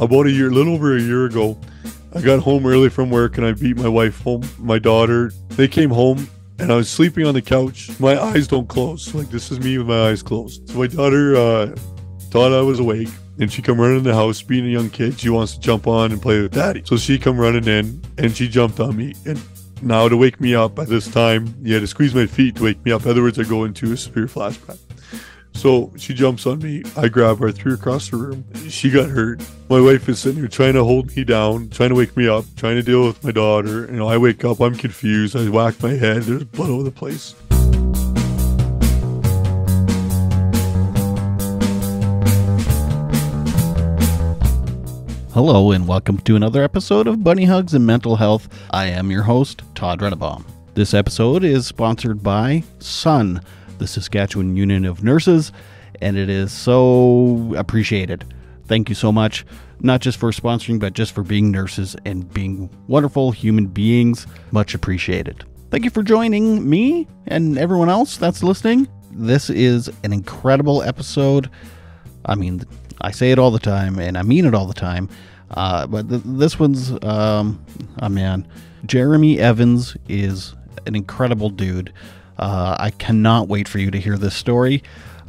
about a year, a little over a year ago, I got home early from work and I beat my wife home, my daughter. They came home and I was sleeping on the couch. My eyes don't close. Like this is me with my eyes closed. So my daughter uh, thought I was awake and she come running in the house being a young kid she wants to jump on and play with daddy so she come running in and she jumped on me and now to wake me up at this time you had to squeeze my feet to wake me up otherwise i go into a severe flashback so she jumps on me. I grab her I threw her across the room. She got hurt. My wife is sitting here trying to hold me down trying to wake me up trying to deal with my daughter. You know i wake up i'm confused. I whack my head. There's blood all over the place. Hello, and welcome to another episode of Bunny Hugs and Mental Health. I am your host, Todd Rennebohm. This episode is sponsored by SUN, the Saskatchewan Union of Nurses, and it is so appreciated. Thank you so much, not just for sponsoring, but just for being nurses and being wonderful human beings. Much appreciated. Thank you for joining me and everyone else that's listening. This is an incredible episode. I mean, I say it all the time, and I mean it all the time. Uh, but th- this one's, um, oh man, Jeremy Evans is an incredible dude. Uh, I cannot wait for you to hear this story.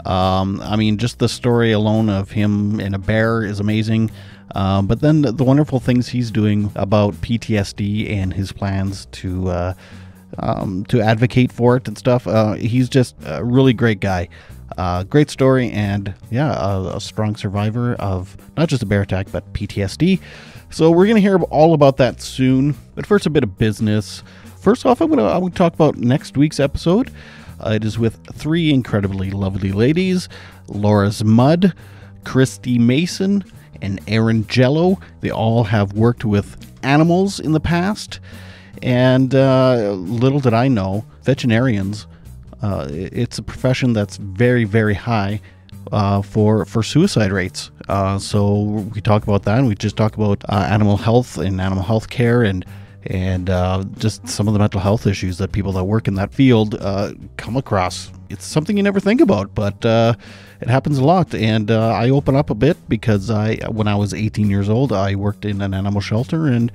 Um, I mean, just the story alone of him and a bear is amazing. Um, but then the, wonderful things he's doing about PTSD and his plans to uh, um, to advocate for it and stuff. Uh, he's just a really great guy. Uh, great story, and yeah, a, a, strong survivor of not just a bear attack, but PTSD. So we're gonna hear all about that soon. But first, a bit of business. First off, I'm gonna I'm gonna talk about next week's episode. Uh, it is with three incredibly lovely ladies: Laura's Mud, Christy Mason, and Erin Jello. They all have worked with animals in the past, and uh, little did I know, veterinarians uh, it's a profession that's very, very high uh, for for suicide rates. Uh, so we talk about that, and we just talk about uh, animal health and animal health care, and and uh, just some of the mental health issues that people that work in that field uh, come across. It's something you never think about, but it happens a lot. And I open up a bit because I, when I was 18 years old, I worked in an animal shelter, and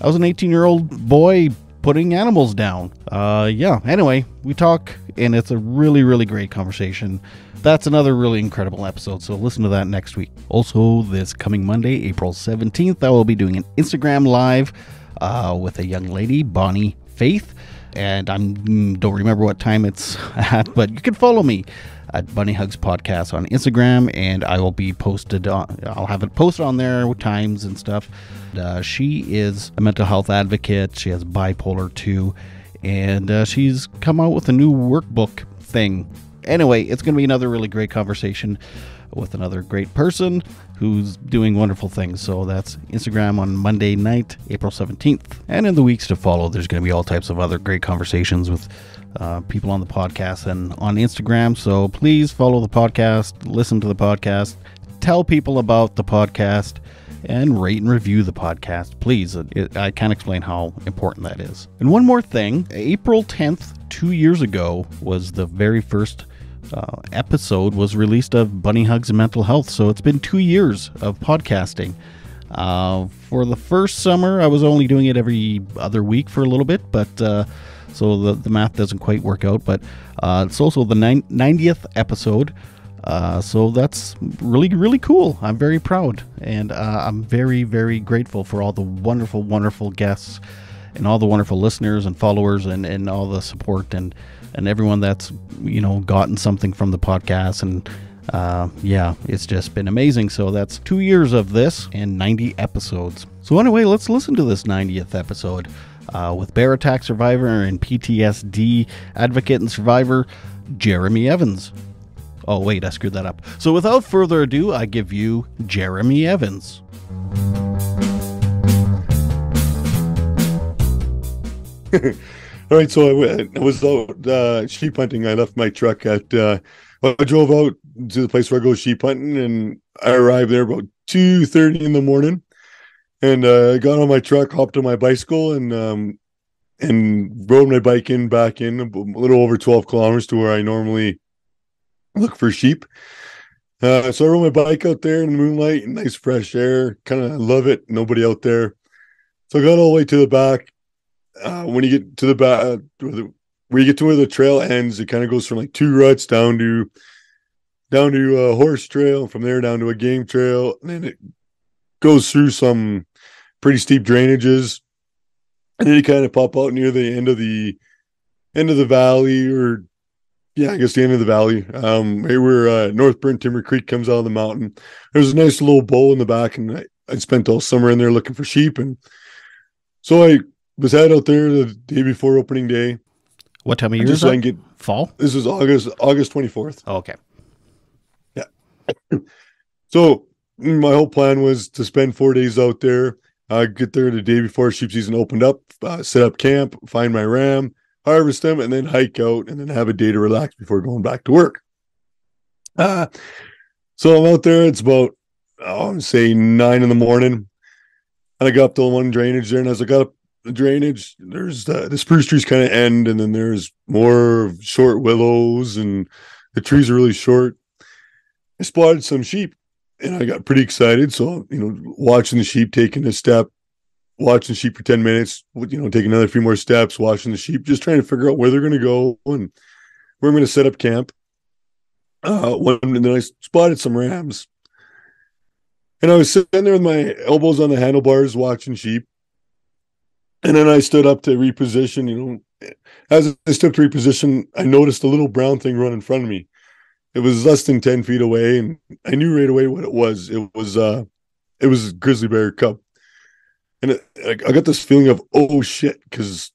I was an 18 year old boy putting animals down. Uh, yeah. Anyway, we talk, and it's a really, really great conversation. That's another really incredible episode, so listen to that next week. Also, this coming Monday, April 17th, I will be doing an Instagram live uh, with a young lady, Bonnie Faith, and I don't remember what time it's at, but you can follow me at Bunny Hugs Podcast on Instagram, and I will be posted. On, I'll have it posted on there with times and stuff. Uh, she is a mental health advocate. She has bipolar too, and uh, she's come out with a new workbook thing. Anyway, it's going to be another really great conversation with another great person who's doing wonderful things. So that's Instagram on Monday night, April 17th. And in the weeks to follow, there's going to be all types of other great conversations with uh, people on the podcast and on Instagram. So please follow the podcast, listen to the podcast, tell people about the podcast, and rate and review the podcast. Please, it, I can't explain how important that is. And one more thing April 10th, two years ago, was the very first uh, episode was released of Bunny Hugs and Mental Health. So it's been two years of podcasting. Uh, for the first summer, I was only doing it every other week for a little bit, but uh, so the, the math doesn't quite work out, but uh, it's also the 90th episode. Uh, so that's really, really cool. I'm very proud. And uh, I'm very, very grateful for all the wonderful, wonderful guests and all the wonderful listeners and followers and, and all the support and, and everyone that's, you know, gotten something from the podcast. And uh, yeah, it's just been amazing. So that's two years of this and 90 episodes. So, anyway, let's listen to this 90th episode uh, with bear attack survivor and PTSD advocate and survivor Jeremy Evans. Oh, wait, I screwed that up. So without further ado, I give you Jeremy Evans. All right, so I, I was out uh, sheep hunting. I left my truck at. Uh, I drove out to the place where I go sheep hunting, and I arrived there about two thirty in the morning and uh, I got on my truck, hopped on my bicycle, and um, and rode my bike in back in a little over twelve kilometers to where I normally look for sheep. Uh, so I rode my bike out there in the moonlight, nice fresh air. Kind of love it. Nobody out there. So I got all the way to the back. Uh, when you get to the back, uh, where you get to where the trail ends, it kind of goes from like two ruts down to down to a horse trail. and From there down to a game trail, and then it goes through some pretty steep drainages, and then you kind of pop out near the end of the end of the valley, or yeah, I guess the end of the valley. Um, right where uh, North Burnt Timber Creek comes out of the mountain. There's a nice little bowl in the back, and I, I spent all summer in there looking for sheep, and so I was head out there the day before opening day. What time of year just is so I that? can get Fall? this is August August 24th. Oh, okay. Yeah. so my whole plan was to spend four days out there. Uh, get there the day before sheep season opened up, uh, set up camp, find my ram, harvest them, and then hike out, and then have a day to relax before going back to work. Uh, so I'm out there. It's about oh, say nine in the morning, and I got up to one drainage there, and as I got up the drainage, there's the, the spruce trees kind of end, and then there's more short willows, and the trees are really short. I spotted some sheep and I got pretty excited. So, you know, watching the sheep taking a step, watching sheep for 10 minutes, you know, take another few more steps, watching the sheep, just trying to figure out where they're going to go and where I'm going to set up camp. Uh, and then I spotted some rams. And I was sitting there with my elbows on the handlebars watching sheep. And then I stood up to reposition, you know. As I stood to reposition, I noticed a little brown thing run in front of me. It was less than 10 feet away and i knew right away what it was. It was uh it was grizzly bear cub. And it, i got this feeling of oh shit because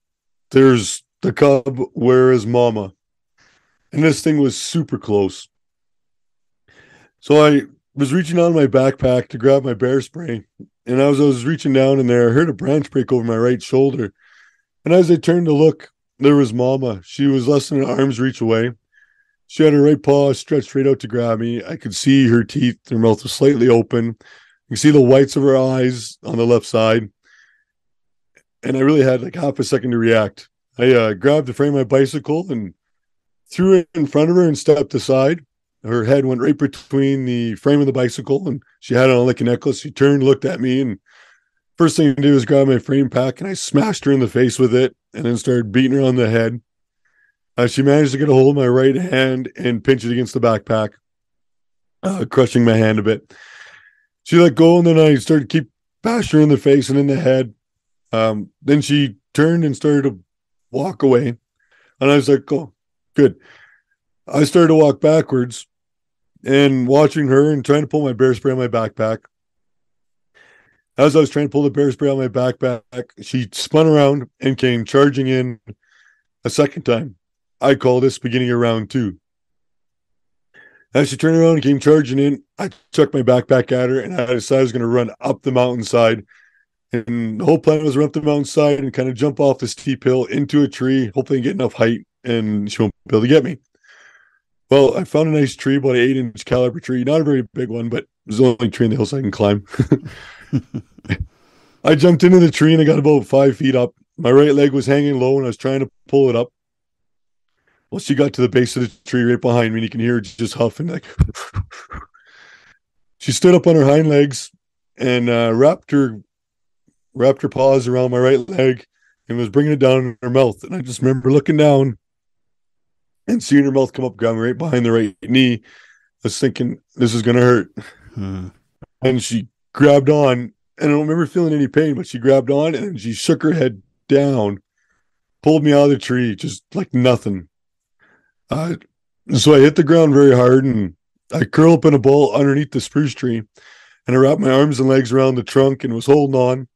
there's the cub where is mama? And this thing was super close. So i was reaching out my backpack to grab my bear spray and as i was reaching down in there i heard a branch break over my right shoulder and as i turned to look there was mama she was less than an arm's reach away she had her right paw stretched straight out to grab me. I could see her teeth, her mouth was slightly open. You can see the whites of her eyes on the left side. And I really had like half a second to react. I uh, grabbed the frame of my bicycle and threw it in front of her and stepped aside. Her head went right between the frame of the bicycle and she had on like a necklace. She turned, looked at me, and first thing to do was grab my frame pack and I smashed her in the face with it and then started beating her on the head. Uh, she managed to get a hold of my right hand and pinch it against the backpack, uh, crushing my hand a bit. She let go, and then I started to keep bashing her in the face and in the head. Um, then she turned and started to walk away, and I was like, "Oh, good." I started to walk backwards, and watching her and trying to pull my bear spray on my backpack. As I was trying to pull the bear spray on my backpack, she spun around and came charging in a second time. I call this beginning of round two. As she turned around and came charging in, I chucked my backpack at her and I decided I was going to run up the mountainside. And the whole plan was run up the mountainside and kind of jump off the steep hill into a tree, hopefully get enough height and she won't be able to get me. Well, I found a nice tree, about an eight inch caliber tree, not a very big one, but it was the only tree in the hills I can climb. I jumped into the tree and I got about five feet up. My right leg was hanging low and I was trying to pull it up. Well, she got to the base of the tree right behind me, and you can hear her just huffing like. she stood up on her hind legs and uh, wrapped her wrapped her paws around my right leg and was bringing it down in her mouth. And I just remember looking down and seeing her mouth come up, grabbing right behind the right knee. I was thinking, this is going to hurt. Hmm. And she grabbed on, and I don't remember feeling any pain, but she grabbed on and she shook her head down, pulled me out of the tree, just like nothing. Uh, so I hit the ground very hard and I curl up in a ball underneath the spruce tree and I wrapped my arms and legs around the trunk and was holding on.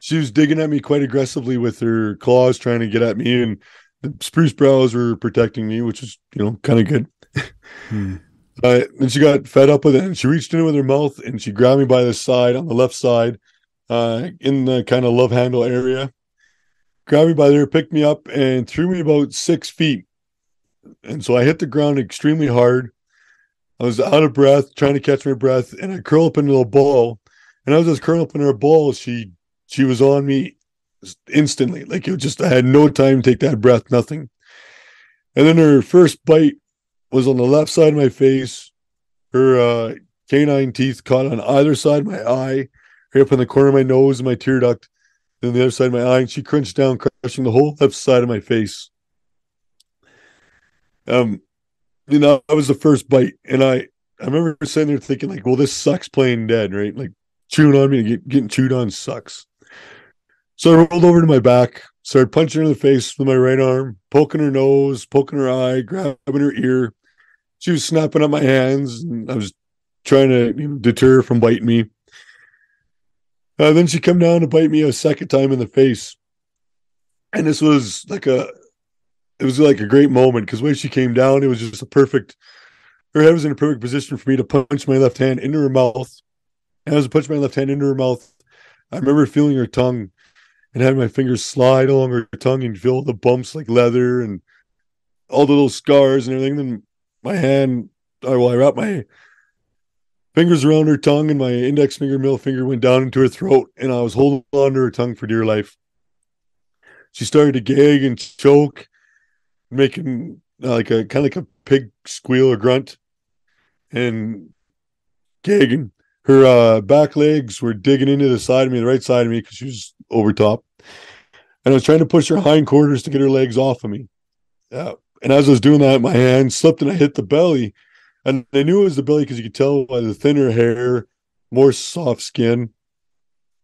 She was digging at me quite aggressively with her claws, trying to get at me, and the spruce browse were protecting me, which is, you know, kind of good. Hmm. Uh, and she got fed up with it and she reached in with her mouth and she grabbed me by the side on the left side, uh, in the kind of love handle area, grabbed me by there, picked me up, and threw me about six feet and so I hit the ground extremely hard. I was out of breath, trying to catch my breath, and I curled up into a ball. And I was just curling up in her ball. She she was on me instantly. Like it just I had no time to take that breath, nothing. And then her first bite was on the left side of my face, her uh, canine teeth caught on either side of my eye, right up in the corner of my nose and my tear duct, then the other side of my eye, and she crunched down, crushing the whole left side of my face. Um, you know, that was the first bite, and I I remember sitting there thinking like, well, this sucks playing dead, right? Like chewing on me get, getting chewed on sucks. So I rolled over to my back, started punching her in the face with my right arm, poking her nose, poking her eye, grabbing her ear. She was snapping at my hands, and I was trying to you know, deter her from biting me. Uh, then she come down to bite me a second time in the face, and this was like a, it was like a great moment because way she came down, it was just a perfect. Her head was in a perfect position for me to punch my left hand into her mouth. And as I punched my left hand into her mouth, I remember feeling her tongue and had my fingers slide along her tongue and feel the bumps like leather and all the little scars and everything. Then my hand, I, well, I wrapped my fingers around her tongue and my index finger, middle finger went down into her throat, and I was holding on to her tongue for dear life. She started to gag and choke, making uh, like a kind of like a pig squeal or grunt, and gagging. Her uh, back legs were digging into the side of me, the right side of me, because she was over top. And I was trying to push her hindquarters to get her legs off of me. Yeah. And as I was doing that, my hand slipped and I hit the belly. And I knew it was the belly because you could tell by the thinner hair, more soft skin.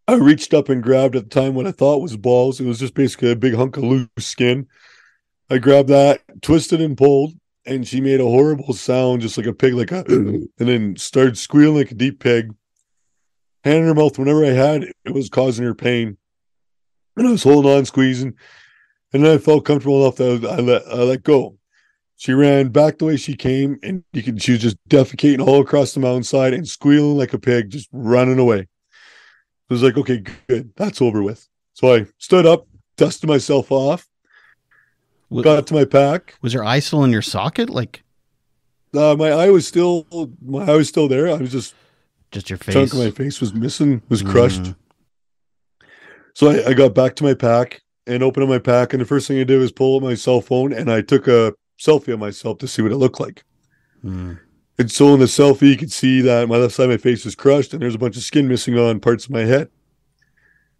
I reached up and grabbed at the time what I thought was balls. It was just basically a big hunk of loose skin. I grabbed that, twisted and pulled, and she made a horrible sound, just like a pig, like a, and then started squealing like a deep pig. Hand in her mouth, whenever I had it, it was causing her pain. And I was holding on, squeezing. And then I felt comfortable enough that I let, I let go. She ran back the way she came, and you could she was just defecating all across the mountainside and squealing like a pig, just running away. I was like, okay, good, that's over with. So I stood up, dusted myself off, W- got to my pack. Was your eye still in your socket? Like Uh, my eye was still my eye was still there. I was just just your face? chunk of my face was missing, was crushed. Mm. So I, I got back to my pack and opened up my pack, and the first thing I did was pull up my cell phone and I took a selfie of myself to see what it looked like. Mm. And so in the selfie, you could see that my left side of my face was crushed and there's a bunch of skin missing on parts of my head.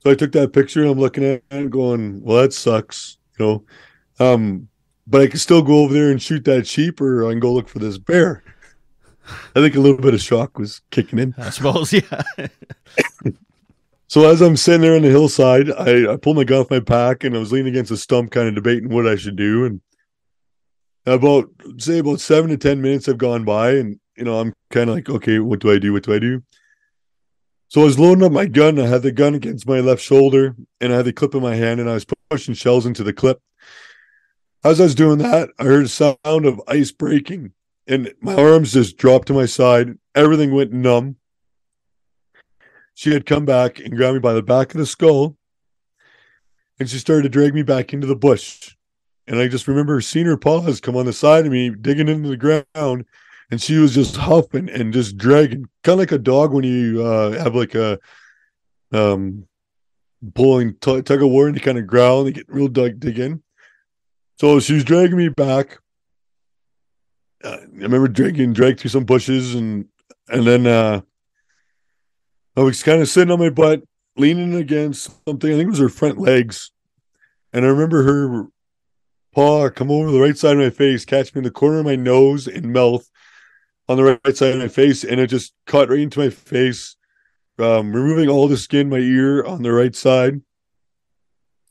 So I took that picture and I'm looking at it and going, well, that sucks, you know. Um, but I can still go over there and shoot that sheep or I can go look for this bear. I think a little bit of shock was kicking in. I suppose, yeah. So as I'm sitting there on the hillside, I, I pulled my gun off my pack and I was leaning against a stump, kind of debating what I should do. And about say about seven to ten minutes have gone by, and you know I'm kind of like, okay, what do I do? What do I do? So I was loading up my gun. I had the gun against my left shoulder, and I had the clip in my hand, and I was pushing shells into the clip. As I was doing that, I heard a sound of ice breaking, and my arms just dropped to my side. Everything went numb she had come back and grabbed me by the back of the skull and she started to drag me back into the bush. And I just remember seeing her paws come on the side of me, digging into the ground, and she was just huffing and just dragging, kind of like a dog when you uh, have like a um pulling t- tug of war and you kind of growl and get real dug dig in. So she was dragging me back. Uh, I remember dragging dragged through some bushes and and then uh I was kind of sitting on my butt, leaning against something. I think it was her front legs. And I remember her paw come over the right side of my face, catch me in the corner of my nose and mouth on the right side of my face. And it just cut right into my face, um, removing all the skin, my ear on the right side.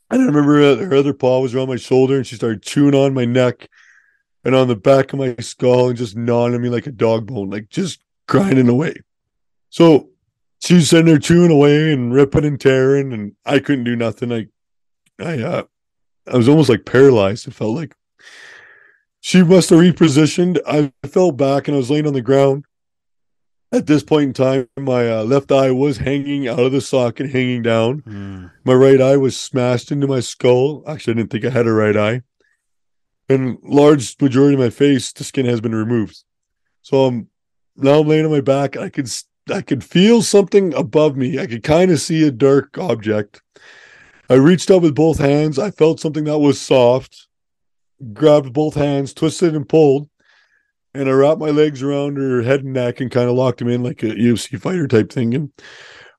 And I remember her other paw was around my shoulder and she started chewing on my neck and on the back of my skull and just gnawing at me like a dog bone, like just grinding away. So she was sitting there chewing away and ripping and tearing, and I couldn't do nothing. I, I, uh, I was almost like paralyzed. It felt like she must have repositioned. I fell back and I was laying on the ground. At this point in time, my uh, left eye was hanging out of the socket, hanging down. Mm. My right eye was smashed into my skull. Actually, I didn't think I had a right eye. And large majority of my face, the skin has been removed. So I'm now I'm laying on my back. I could I could feel something above me. I could kind of see a dark object. I reached up with both hands. I felt something that was soft. Grabbed both hands, twisted and pulled. and I wrapped my legs around her head and neck and kind of locked him in like a UFC fighter type thing. And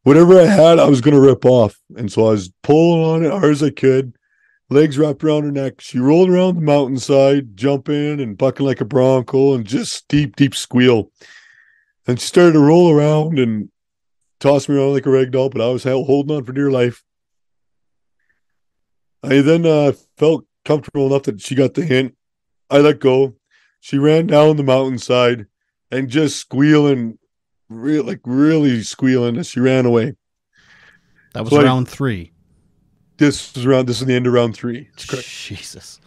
whatever I had, I was going to rip off. And so I was pulling on it hard as I could, legs wrapped around her neck. She rolled around the mountainside, jumping and bucking like a bronco and just deep, deep squeal. And she started to roll around and toss me around like a rag doll, but I was holding on for dear life. I then uh, felt comfortable enough that she got the hint. I let go. She ran down the mountainside and just squealing, real like really squealing as she ran away. That was so round I, three. This was around. This is the end of round three. Jesus.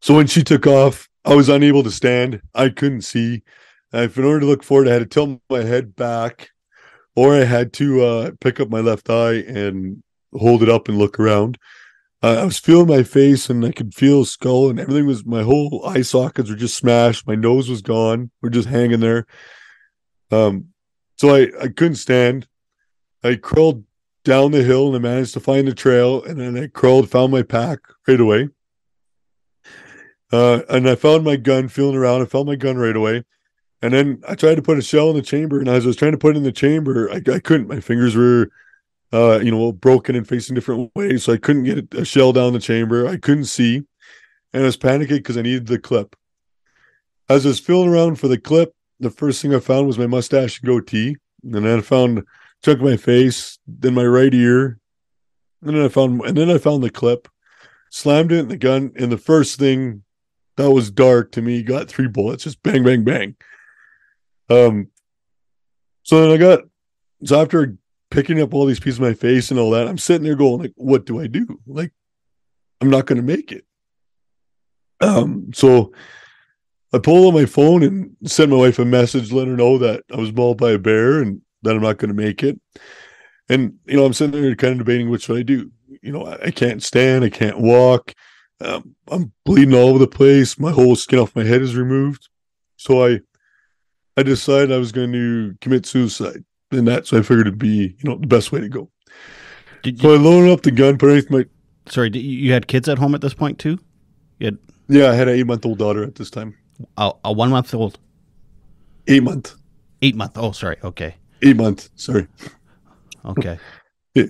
So when she took off, I was unable to stand. I couldn't see. If in order to look forward, I had to tilt my head back, or I had to uh, pick up my left eye and hold it up and look around. Uh, I was feeling my face and I could feel skull and everything was my whole eye sockets were just smashed. My nose was gone. We're just hanging there. Um, so I, I couldn't stand. I crawled down the hill and I managed to find the trail and then I crawled, found my pack right away. Uh, and I found my gun feeling around. I found my gun right away. And then I tried to put a shell in the chamber. And as I was trying to put it in the chamber, I, I couldn't. My fingers were uh, you know, broken and facing different ways. So I couldn't get a shell down the chamber. I couldn't see. And I was panicking because I needed the clip. As I was feeling around for the clip, the first thing I found was my mustache and goatee. And then I found chunk of my face, then my right ear. And then I found and then I found the clip, slammed it in the gun, and the first thing that was dark to me got three bullets, just bang, bang, bang. Um so then I got so after picking up all these pieces of my face and all that. I'm sitting there going, like, what do I do? Like, I'm not going to make it. Um, so I pull on my phone and send my wife a message, let her know that I was mauled by a bear and that I'm not going to make it. And you know, I'm sitting there kind of debating what should I do. You know, I, I can't stand, I can't walk. Um, I'm bleeding all over the place. My whole skin off my head is removed. So I, I decided I was going to commit suicide and that. So I figured it'd be, you know, the best way to go. Did so you, I loaded up the gun, put it my. Sorry, you had kids at home at this point too? You had. Yeah, I had an eight month old daughter at this time. A, a one month old. Eight month. Eight month. Oh, sorry. Okay. Eight month. Sorry. Okay. yeah.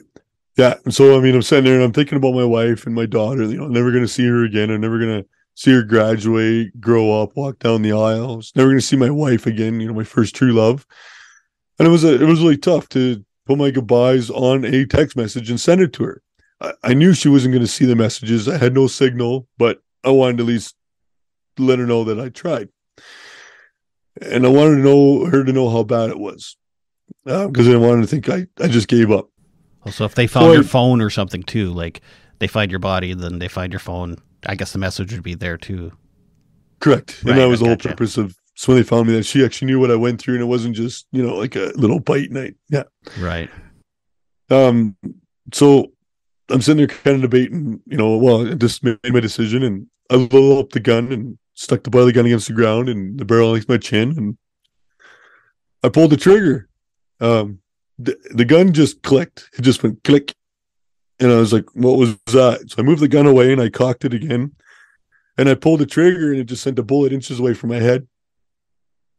Yeah. So I mean, I'm sitting there and I'm thinking about my wife and my daughter. You know, I'm never going to see her again. I'm never going to see her graduate, grow up, walk down the aisles. Never going to see my wife again. You know, my first true love and it was a, it was really tough to put my goodbyes on a text message and send it to her. I, I knew she wasn't going to see the messages. I had no signal, but I wanted to at least let her know that I tried, and I wanted to know her to know how bad it was because uh, I didn't to think I I just gave up. So if they found so your I, phone or something too, like they find your body, then they find your phone. I guess the message would be there too. Correct, right, and that was the whole purpose of so when they found me that she actually knew what I went through and it wasn't just, you know, like a little bite night. Yeah. Right. Um, so I'm sitting there kind of debating, you know, well, I just made my decision and I loaded up the gun and stuck the butt of the gun against the ground and the barrel against my chin and I pulled the trigger. Um, the, the gun just clicked. It just went click. And I was like, what was that? So I moved the gun away and I cocked it again. And I pulled the trigger and it just sent a bullet inches away from my head.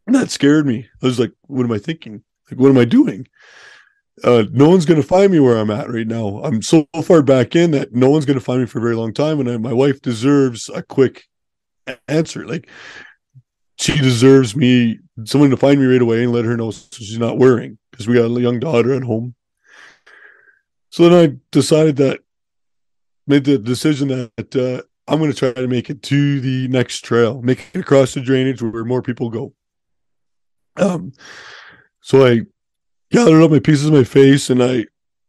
And that scared me. I was like, what am I thinking? Like, what am I doing? Uh, no one's going to find me where I'm at right now. I'm so far back in that no one's going to find me for a very long time. And I, my wife deserves a quick answer. Like, she deserves me, someone to find me right away and let her know so she's not worrying because we got a young daughter at home. So then I decided that, made the decision that uh, I'm going to try to make it to the next trail, make it across the drainage where more people go. Um, so I gathered up my pieces of my face and I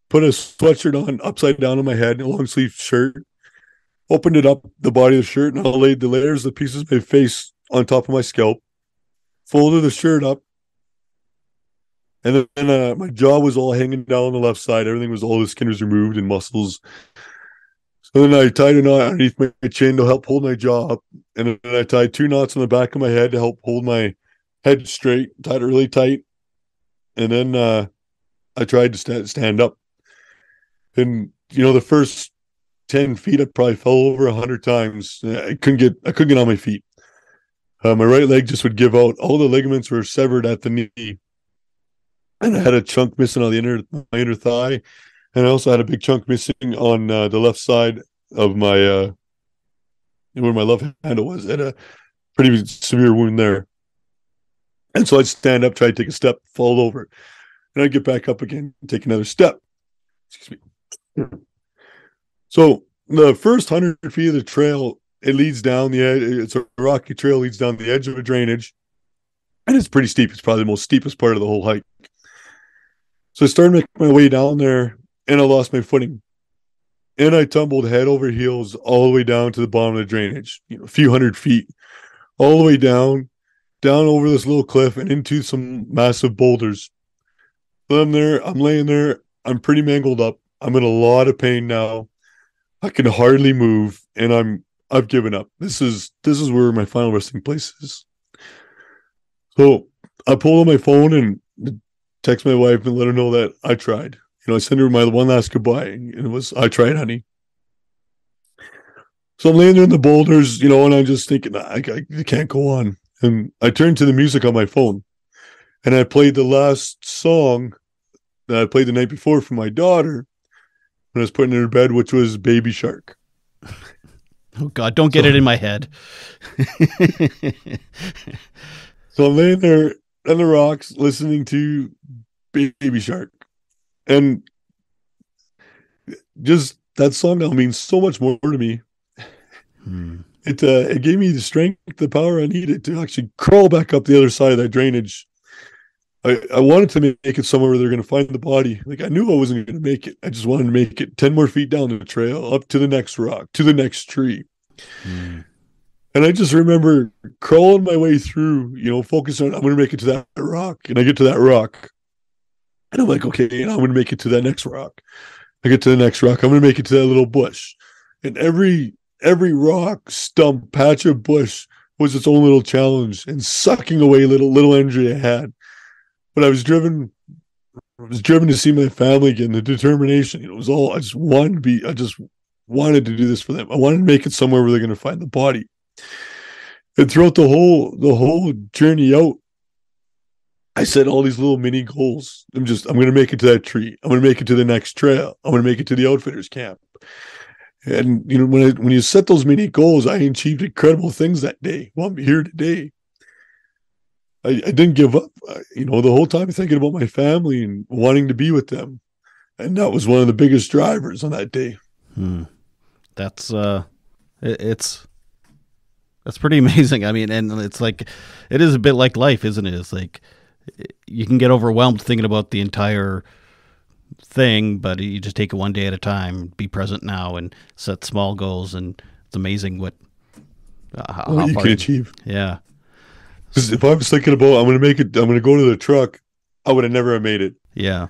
put a sweatshirt on upside down on my head, a long sleeve shirt, opened it up, the body of the shirt, and I laid the layers of the pieces of my face on top of my scalp, folded the shirt up, and then uh, my jaw was all hanging down on the left side. Everything was all the skin was removed and muscles. So then I tied a knot underneath my chin to help hold my jaw up, and then I tied two knots on the back of my head to help hold my head straight, tied it really tight, and then uh, I tried to stand stand up. And you know, the first ten feet, I probably fell over a hundred times. I couldn't get I couldn't get on my feet. Uh, my right leg just would give out. All the ligaments were severed at the knee, and I had a chunk missing on the inner my inner thigh, and I also had a big chunk missing on uh, the left side of my uh, where my left handle was. Had a pretty severe wound there, and so I'd stand up, try to take a step, fall over, and I'd get back up again, take another step. Excuse me. So the first hundred feet of the trail, it leads down the edge. It's a rocky trail, leads down the edge of a drainage, and it's pretty steep. It's probably the most steepest part of the whole hike. So I started making my way down there, and I lost my footing, and I tumbled head over heels all the way down to the bottom of the drainage, you know, a few hundred feet, all the way down, down over this little cliff and into some massive boulders. So I'm there. I'm laying there. I'm pretty mangled up. I'm in a lot of pain now. I can hardly move, and I'm I've given up. This is this is where my final resting place is. So I pull on my phone and text my wife and let her know that I tried. You know, I sent her my one last goodbye, and it was I tried, honey. So I'm laying there in the boulders, you know, and I'm just thinking I, I, can't go on. And I turned to the music on my phone, and I played the last song that I played the night before for my daughter when I was putting her to bed, which was Baby Shark. Oh God, don't get so, it in my head. so I'm laying there on the rocks listening to Baby Shark. And just that song now means so much more to me. Hmm. It uh, it gave me the strength, the power I needed to actually crawl back up the other side of that drainage I, I wanted to make it somewhere where they're going to find the body. Like I knew I wasn't going to make it. I just wanted to make it 10 more feet down the trail, up to the next rock, to the next tree. Mm. And I just remember crawling my way through, you know, focusing on, I'm going to make it to that rock. And I get to that rock. And I'm like, okay, and I'm going to make it to that next rock. I get to the next rock. I'm going to make it to that little bush. And every, every rock, stump, patch of bush was its own little challenge and sucking away little, little energy I had but I was driven I was driven to see my family again. The determination, you know, it was all I just wanted to be. I just wanted to do this for them. I wanted to make it somewhere where they're going to find the body. And throughout the whole the whole journey out, I set all these little mini goals. I'm just I'm going to make it to that tree. I'm to make it to the next trail. I'm to make it to the outfitters camp. And you know when I, when you set those mini goals, I achieved incredible things that day. Well, I'm here today. I, I didn't give up. you know, the whole time thinking about my family and wanting to be with them, and that was one of the biggest drivers on that day. Hmm. That's uh, it, it's that's pretty amazing. I mean, and it's like it is a bit like life, isn't it? It's like you can get overwhelmed thinking about the entire thing, but you just take it one day at a time. Be present now and set small goals, and it's amazing what uh, how, well, you can achieve. Yeah, because if I was thinking about I'm going to make it, I'm going to go to the truck, I would have never made it. Yeah.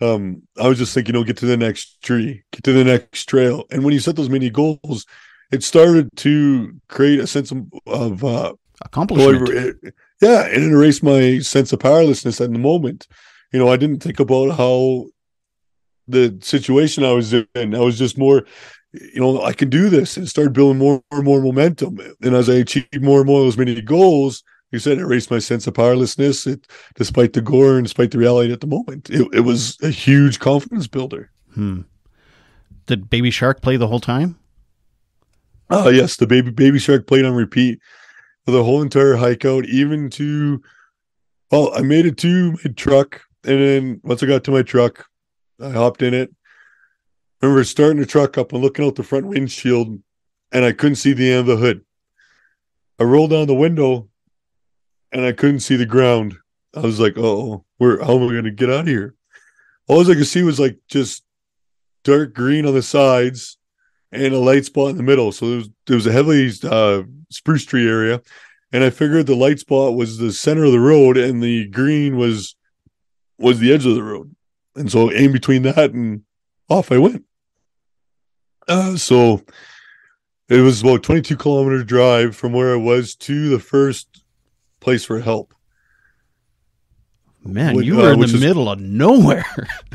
Um, I was just thinking, you know, get to the next tree, get to the next trail, and when you set those mini goals, it started to create a sense of, of uh, accomplishment. It, yeah, and it erased my sense of powerlessness at the moment. You know, I didn't think about how the situation I was in. I was just more, you know, I can do this and start building more and more momentum. And as I achieved more and more of those many goals, you said it erased my sense of powerlessness. It, despite the gore and despite the reality at the moment, it, it was a huge confidence builder. Hmm. Did Baby Shark play the whole time? Oh, oh yes, the baby Baby Shark played on repeat for the whole entire hike out, even to. Well, I made it to my truck, and then once I got to my truck, I hopped in it I remember starting the truck up and looking out the front windshield, and I couldn't see the end of the hood. I rolled down the window, and I couldn't see the ground. I was like, "Oh, where? How am I going to get out of here?" All I could see was like just dark green on the sides and a light spot in the middle. So there was there was a heavily uh, spruce tree area, and I figured the light spot was the center of the road, and the green was was the edge of the road. And so in between that and off I went. Uh, so it was about 22 kilometer drive from where I was to the first place for help. Man, you were uh, in the is, middle of nowhere.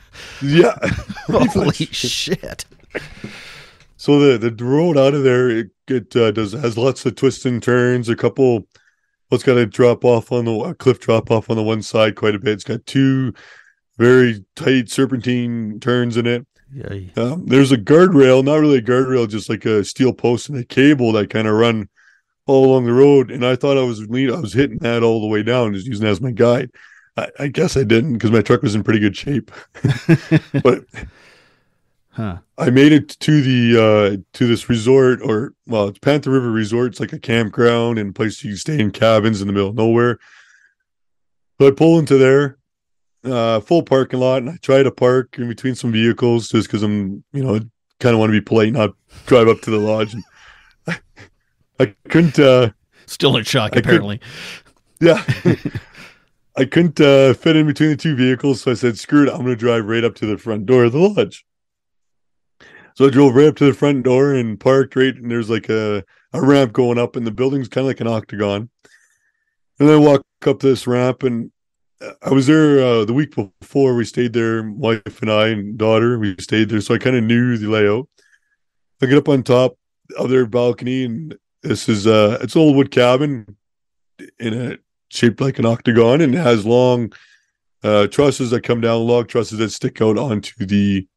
yeah. Holy shit. So the the road out of there, it, It uh, does has lots of twists and turns. A couple, well, it's got a drop off on the a cliff drop off on the one side quite a bit. It's got two very tight serpentine turns in it. Yeah. Um, there's a guardrail, not really a guardrail, just like a steel post and a cable that kind of run all along the road. And I thought I was lean, I was hitting that all the way down, just using that as my guide. I, I guess I didn't because my truck was in pretty good shape. but Huh. I made it to the uh to this resort or well it's Panther River Resort. It's like a campground and a place you stay in cabins in the middle of nowhere. So I pull into there, uh full parking lot, and I try to park in between some vehicles just because I'm, you know, kind of want to be polite, not drive up to the lodge. And I, I couldn't uh Still in shock, I apparently. yeah. I couldn't uh, fit in between the two vehicles, so I said, "Screw it! I'm going to drive right up to the front door of the lodge." So I drove right up to the front door and parked right, and there's like a, a ramp going up, and the building's kind of like an octagon. And then I walk up this ramp, and uh, I was there uh, the week before. We stayed there, wife and I and daughter. We stayed there, so I kind of knew the layout. I get up on top of their balcony, and this is uh, it's an old wood cabin in a shaped like an octagon and has long uh, trusses that come down, log trusses that stick out onto the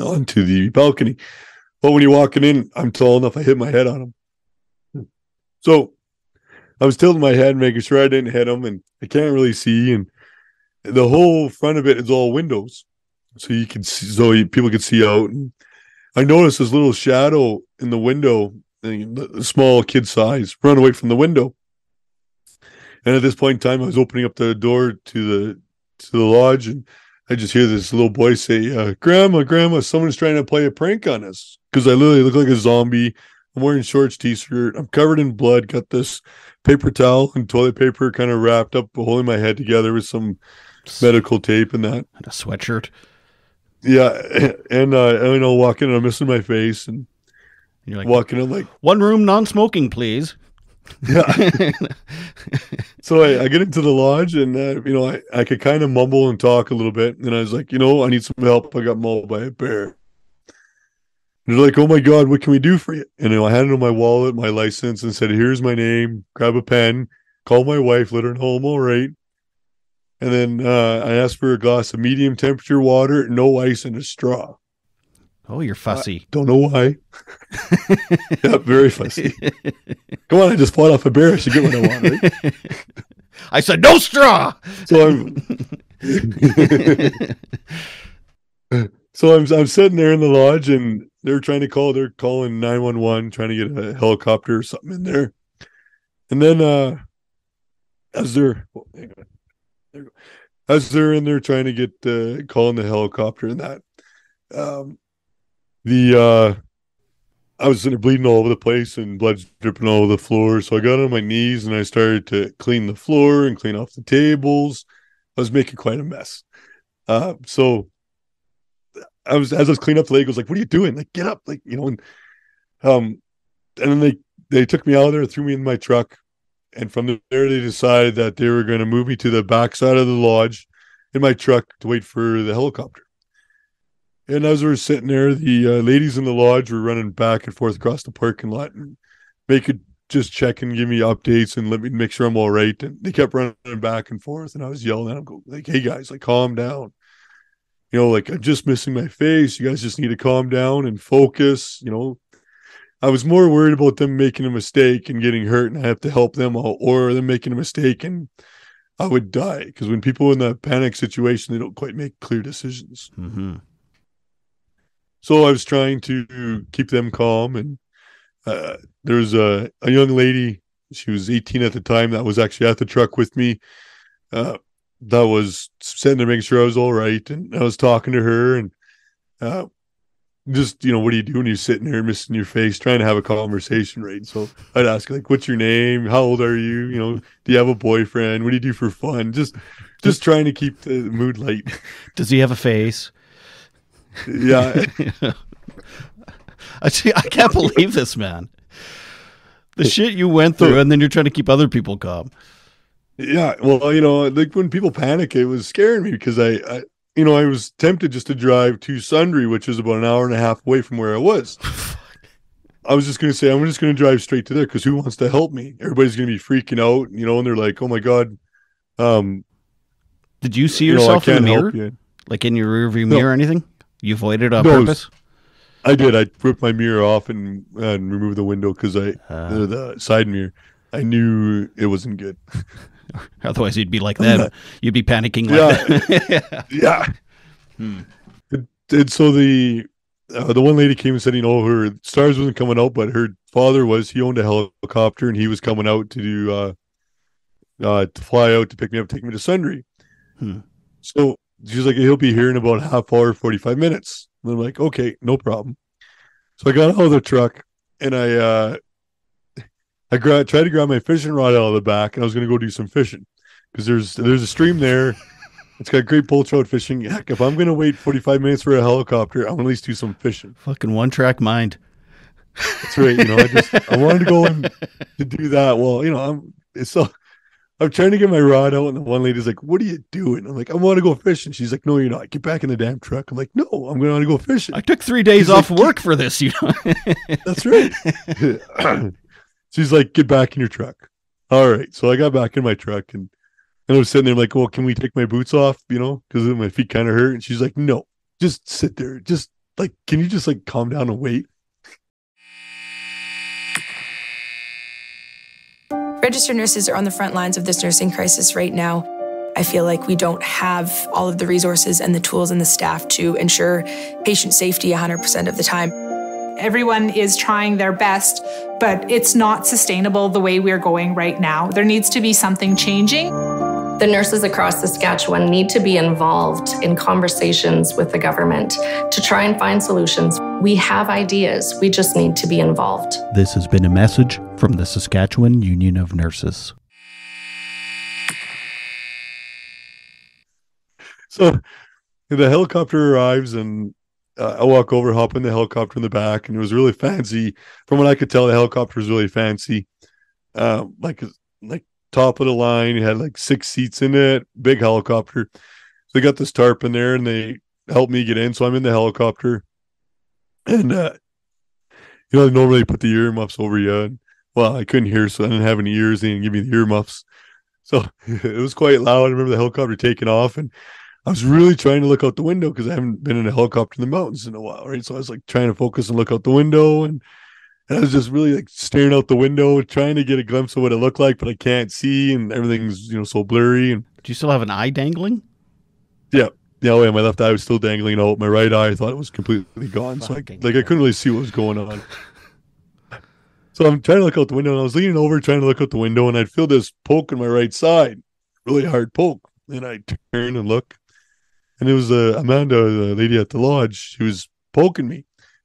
onto the balcony. But when you're walking in, I'm tall enough, I hit my head on them. So I was tilting my head, making sure I didn't hit them, and I can't really see. And the whole front of it is all windows, so you can see, so you, people can see out. And I noticed this little shadow in the window, small kid size, run away from the window. And at this point in time, I was opening up the door to the to the lodge, and I just hear this little boy say, uh, "Grandma, Grandma, someone's trying to play a prank on us." Because I literally look like a zombie. I'm wearing shorts, t-shirt. I'm covered in blood. Got this paper towel and toilet paper kind of wrapped up, holding my head together with some medical tape and that. And a sweatshirt. Yeah, and uh, and, you know, walking, and I'm missing my face, and You're like, walking, I'm like, one room, non smoking, please. Yeah. so I, I get into the lodge and uh, you know I, I could kind of mumble and talk a little bit. And I was like you know I need some help. I got mauled by a bear. And they're like oh my god what can we do for you? And you know, I handed them my wallet my license and said here's my name. Grab a pen. Call my wife let her know I'm all right. And then uh, I asked for a glass of medium temperature water no ice and a straw Oh, you're fussy. don't know why yeah very fussy come on I just fought off a bear I should get what I want right I said, no straw. so I'm so I'm I'm sitting there in the lodge and they're trying to call they're calling 911 trying to get a helicopter or something in there. And then uh as they're hang on. There go. as they're in there trying to get uh calling the helicopter and that um the uh I was bleeding all over the place and blood's dripping all over the floor. So I got on my knees and I started to clean the floor and clean off the tables. I was making quite a mess. Uh, so I was as I was cleaning up the leg, I was like, "What are you doing? Like, get up!" Like, you know, and um, and then they they took me out of there, threw me in my truck, and from there they decided that they were going to move me to the back side of the lodge in my truck to wait for the helicopter. And as we were sitting there, the uh, ladies in the lodge were running back and forth across the parking lot and could just check and give me updates and let me make sure I'm all right. And they kept running back and forth, and I was yelling at them, like, "Hey guys, like calm down." You know, like I'm just missing my face. You guys just need to calm down and focus. You know, I was more worried about them making a mistake and getting hurt, and I have to help them out, or them making a mistake and I would die. Because when people in that panic situation, they don't quite make clear decisions. hmm So I was trying to keep them calm, and uh, there was a, a young lady. She was 18 at the time. That was actually at the truck with me. Uh, that was sitting there making sure I was all right, and I was talking to her, and uh, just you know, what do you do when you're sitting there missing your face, trying to have a conversation, right? So I'd ask like, "What's your name? How old are you? You know, do you have a boyfriend? What do you do for fun?" Just just trying to keep the mood light. Does he have a face? Yeah. I see. I can't believe this, man. The shit you went through, and then you're trying to keep other people calm. Yeah, well, you know, like when people panic, it was scaring me because I, I, you know, I was tempted just to drive to Sundre, which is about an hour and a half away from where I was. I was just gonna say I'm just gonna drive straight to there because who wants to help me? Everybody's gonna be freaking out, you know, and they're like, "Oh my god, um, Did you see you know, yourself in the mirror, you." like in your rearview No. mirror or anything? You avoided on No, purpose. I did. I ripped my mirror off and and removed the window because I Uh, the, the side mirror. I knew it wasn't good. otherwise, you'd be like them. You'd be panicking like that. Yeah. Hmm. And, and so the uh, the one lady came and said, you know, her STARS wasn't coming out, but her father was. He owned a helicopter, and he was coming out to do uh, uh, to fly out to pick me up, take me to Sundre. Hmm. So she's like, he'll be here in about half hour, forty five minutes. And I'm like, okay, no problem. So I got out of the truck and I uh, I gra- tried to grab my fishing rod out of the back, and I was going to go do some fishing because there's there's a stream there. It's got great bull trout fishing. Heck, if I'm going to wait 45 minutes for a helicopter, I'm gonna at least do some fishing. Fucking one track mind. That's right. You know, I just I wanted to go and to do that. Well, you know, I'm it's so I'm trying to get my rod out, and the one lady's like, "What are you doing?" I'm like, "I want to go fishing." She's like, "No, you're not. Get back in the damn truck." I'm like, "No, I'm going to go fishing." I took three days He's off like, work for this. You know. That's right. She's like, get back in your truck. All right. So I got back in my truck and, and I was sitting there like, well, can we take my boots off? You know, because my feet kind of hurt. And she's like, no, just sit there. Just like, can you just like calm down and wait? Registered nurses are on the front lines of this nursing crisis right now. I feel like we don't have all of the resources and the tools and the staff to ensure patient safety 100% of the time. Everyone is trying their best, but it's not sustainable the way we're going right now. There needs to be something changing. The nurses across Saskatchewan need to be involved in conversations with the government to try and find solutions. We have ideas, we just need to be involved. This has been a message from the Saskatchewan Union of Nurses. So the helicopter arrives and uh, I walk over, hop in the helicopter in the back, and it was really fancy. From what I could tell, the helicopter was really fancy. Um, like like top of the line, it had like six seats in it, big helicopter. So they got this tarp in there, and they helped me get in. So I'm in the helicopter, and uh, you know they normally put the earmuffs over you. And, well, I couldn't hear, so I didn't have any ears. They didn't give me the earmuffs, so it was quite loud. I remember the helicopter taking off, and I was really trying to look out the window because I haven't been in a helicopter in the mountains in a while, right? So I was like trying to focus and look out the window, and, and I was just really like staring out the window, trying to get a glimpse of what it looked like, but I can't see, and everything's you know so blurry. And Do you still have an eye dangling? yeah, yeah. oh yeah, my left eye was still dangling out. My right eye, I thought it was completely gone. So I, like I couldn't really see what was going on. So I'm trying to look out the window, and I was leaning over trying to look out the window, and I'd feel this poke in my right side, really hard poke. And I turn and look, and it was uh, Amanda, the lady at the lodge. She was poking me.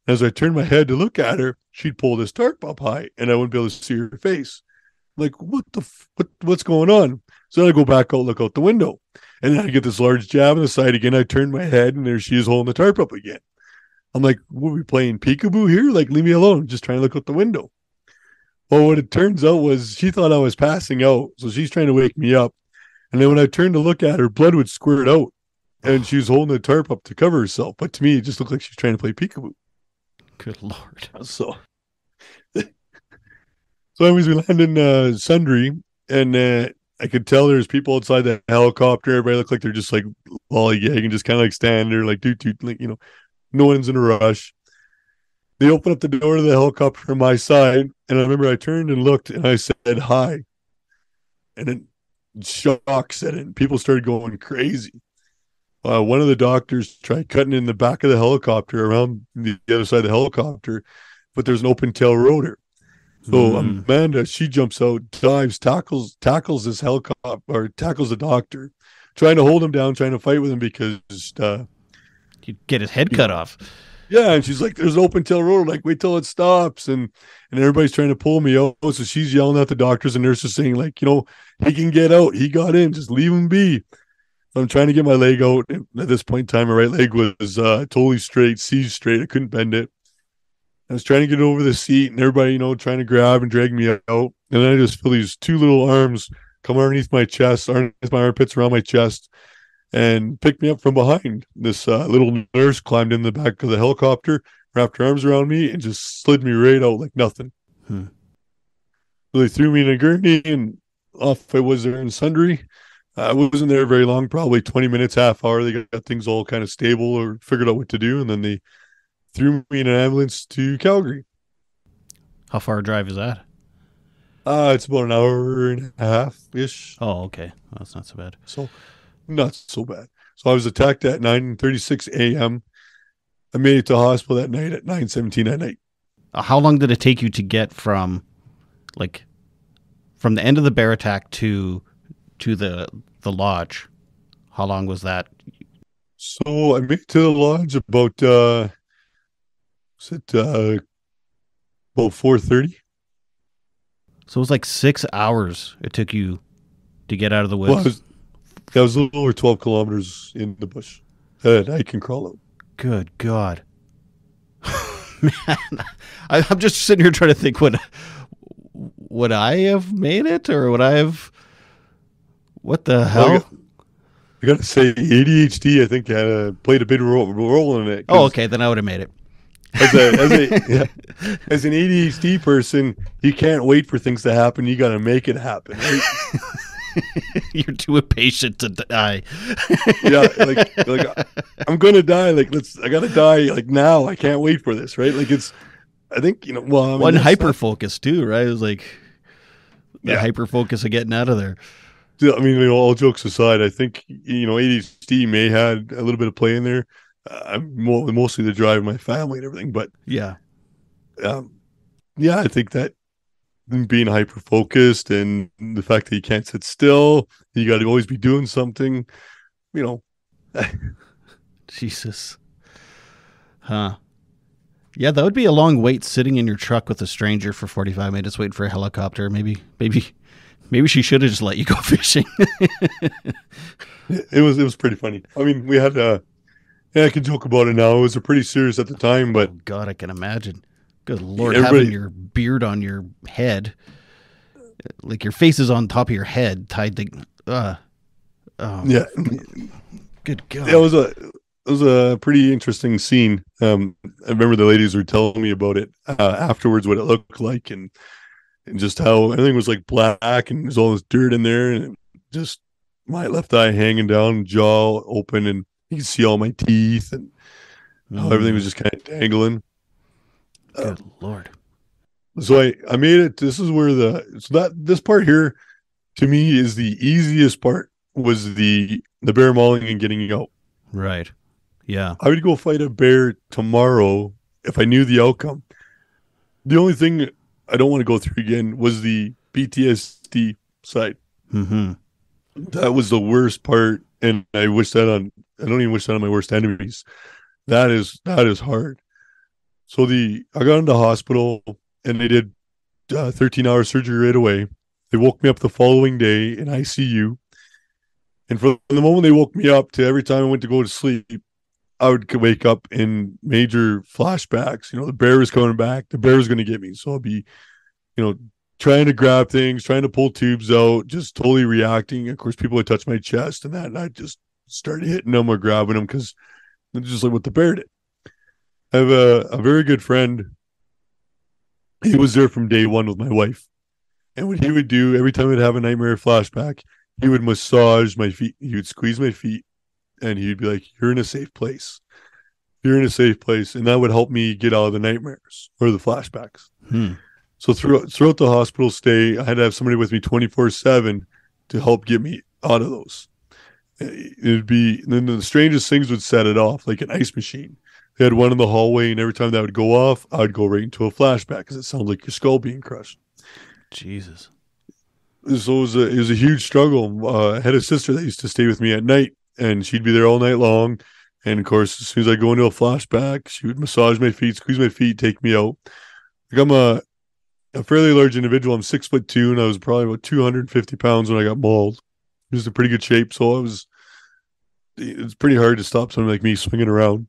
As I turned my head to look at her, she'd pull this tarp up high, and I wouldn't be able to see her face. Like, what the f- what what's going on? So then I go back out, look out the window, and then I get this large jab on the side again. I turn my head, and there she is holding the tarp up again. I'm like, what are we playing peekaboo here? Like, leave me alone. I'm just trying to look out the window. Well, what it turns out was she thought I was passing out, so she's trying to wake me up. And then when I turned to look at her, blood would squirt out, and she was holding the tarp up to cover herself. But to me, it just looked like she was trying to play peekaboo. Good lord. So, so anyways, we land in uh, Sundre, and uh, I could tell there's people outside that helicopter. Everybody looked like they're just like lollygagging, just kind of like standing there, like doot doot, like you know, no one's in a rush. They open up the door to the helicopter on my side, and I remember I turned and looked, and I said hi, and then shock set in. People started going crazy. Uh, one of the doctors tried cutting in the back of the helicopter around the other side of the helicopter, but there's an open tail rotor. So Mm. Amanda, she jumps out, dives, tackles, tackles this helicopter or tackles the doctor, trying to hold him down, trying to fight with him because, uh, You'd get his head cut off. yeah, and she's like, "There's an open tail rotor, like wait till it stops," and and everybody's trying to pull me out. So she's yelling at the doctors and nurses, saying like, you know, he can get out, he got in, just leave him be. I'm trying to get my leg out. And at this point in time, my right leg was uh, totally straight, seized straight. I couldn't bend it. I was trying to get over the seat, and everybody, you know, trying to grab and drag me out. And then I just feel these two little arms come underneath my chest, underneath my armpits, around my chest, and pick me up from behind. This uh, little nurse climbed in the back of the helicopter, wrapped her arms around me, and just slid me right out like nothing. Hmm. So they threw me in a gurney, and off I was there in Sundre. I wasn't there very long, probably 20 minutes, half hour. They got things all kind of stable or figured out what to do. And then they threw me in an ambulance to Calgary. How far a drive is that? Uh, it's about an hour and a half ish. Oh, okay. That's not so bad. So not so bad. So I was attacked at 9:36 a.m. I made it to hospital that night at 9:17 at night. Uh, How long did it take you to get from, like, from the end of the bear attack to to the the lodge? How long was that? So I made it to the lodge about uh was it uh about 4:30? So it was like six hours it took you to get out of the woods. Well, I was, a little over 12 kilometers in the bush. And I can crawl out. Good God, man! I, I'm just sitting here trying to think would would I have made it or would I have? What the Well, I hell? got- I gotta say, ADHD, I think, had a, played a big role, role in it. Oh, okay, then I would have made it. As, a, as, a, yeah, as an ADHD person, you can't wait for things to happen. You got to make it happen. Right? You're too impatient to die. yeah, like like I'm gonna die. Like let's, I gotta die like now. I can't wait for this. Right? Like it's, I think you know. Well, I mean, One hyper focus too, right? It was like the Yeah. hyper focus of getting out of there. I mean, you know, all jokes aside, I think you know ADHD may had a little bit of play in there. Uh, I'm mo- mostly the drive of my family and everything, but Yeah. um, yeah, I think that being hyper focused and the fact that you can't sit still, you got to always be doing something. You know, Jesus. Huh. Yeah, that would be a long wait sitting in your truck with a stranger for 45 minutes waiting for a helicopter. Maybe maybe maybe she should have just let you go fishing. it, was it was pretty funny. I mean, we had uh yeah, I can joke about it now. It was a pretty serious at the time, but oh god, I can imagine. Good lord, Everybody- having your beard on your head. Like your face is on top of your head tied to uh oh, yeah, good god. it was a it was a pretty interesting scene. Um, I remember the ladies were telling me about it uh, afterwards, what it looked like, and and just how everything was like black and there's all this dirt in there, and just my left eye hanging down, jaw open, and you can see all my teeth, and how mm. everything was just kind of dangling. Uh, good lord. So I I made it. This is where the so that this part here to me is the easiest part was the the bear mauling and getting out. Right. Yeah. I would go fight a bear tomorrow if I knew the outcome. The only thing I don't want to go through again was the PTSD side. Mhm. That was the worst part, and I wish that on. I don't even wish that on my worst enemies. That is that is hard. So the I got into hospital and they did uh, 13 hour surgery right away. They woke me up the following day in ICU. And from the moment they woke me up to every time I went to go to sleep, I would wake up in major flashbacks. You know, the bear was coming back. The bear was going to get me. So I'll be, you know, trying to grab things, trying to pull tubes out, just totally reacting. Of course, people would touch my chest and that, and I just started hitting them or grabbing them because it's just like what the bear did. I have a, a very good friend. He was there from day one with my wife. And what he would do every time I'd have a nightmare flashback, he would massage my feet. He would squeeze my feet and he'd be like, You're in a safe place. You're in a safe place. And that would help me get out of the nightmares or the flashbacks. Hmm. So throughout throughout the hospital stay, I had to have somebody with me 24 7 to help get me out of those. It'd be then the strangest things would set it off, like an ice machine. They had one in the hallway, and every time that would go off, I would go right into a flashback because it sounds like your skull being crushed. Jesus. So it was a it was a huge struggle. Uh, I had a sister that used to stay with me at night, and she'd be there all night long. And of course, as soon as I go into a flashback, she would massage my feet, squeeze my feet, take me out. Like I'm a a fairly large individual. I'm six foot two, and I was probably about 250 pounds when I got mauled. It was in pretty good shape, so I was. It's pretty hard to stop someone like me swinging around.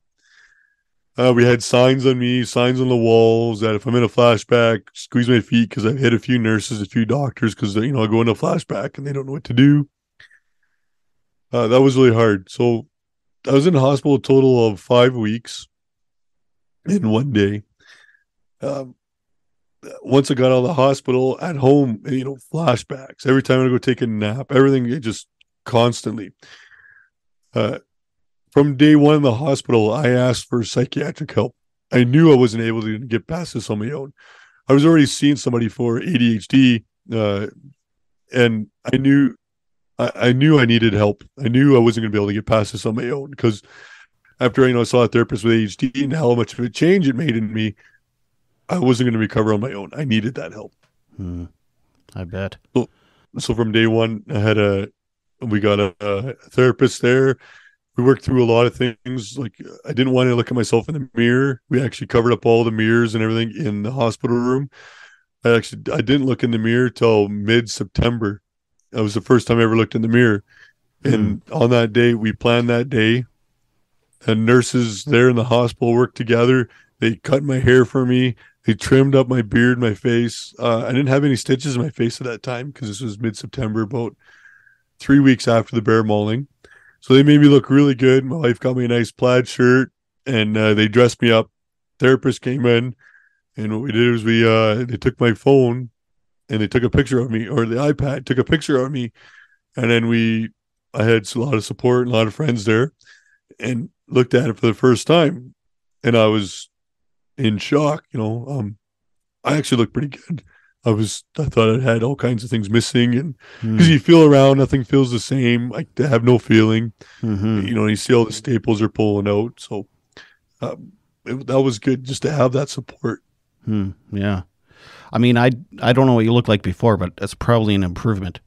Uh, we had signs on me, signs on the walls that if I'm in a flashback, squeeze my feet because I've hit a few nurses, a few doctors because you know I go into a flashback and they don't know what to do. Uh, that was really hard. So I was in the hospital a total of five weeks. in one day, um, once I got out of the hospital at home, you know, flashbacks every time I go take a nap, everything just constantly. Uh, from day one in the hospital, I asked for psychiatric help. I knew I wasn't able to get past this on my own. I was already seeing somebody for ADHD, uh, and I knew, I, I, knew I needed help. I knew I wasn't going to be able to get past this on my own because after you know I saw a therapist with ADHD and how much of a change it made in me, I wasn't going to recover on my own. I needed that help. Hmm. I bet. So, so from day one, I had a, we got a, a therapist there we worked through a lot of things. Like I didn't want to look at myself in the mirror. We actually covered up all the mirrors and everything in the hospital room. I actually I didn't look in the mirror till mid September. That was the first time I ever looked in the mirror. And mm. on that day, we planned that day. The nurses there in the hospital worked together. They cut my hair for me. They trimmed up my beard, my face. Uh, I didn't have any stitches in my face at that time because this was mid September, about three weeks after the bear mauling. So they made me look really good. My wife got me a nice plaid shirt and uh, they dressed me up. Therapist came in and what we did was we uh they took my phone and they took a picture of me or the iPad took a picture of me and then we I had a lot of support and a lot of friends there and looked at it for the first time and I was in shock, you know. Um I actually looked pretty good. I was I thought I had all kinds of things missing, and because mm. you feel around, nothing feels the same. Like to have no feeling, mm-hmm. you know. you see all the staples are pulling out, so um, it, that was good just to have that support. Hmm. Yeah, I mean, I I don't know what you look like before, but that's probably an improvement.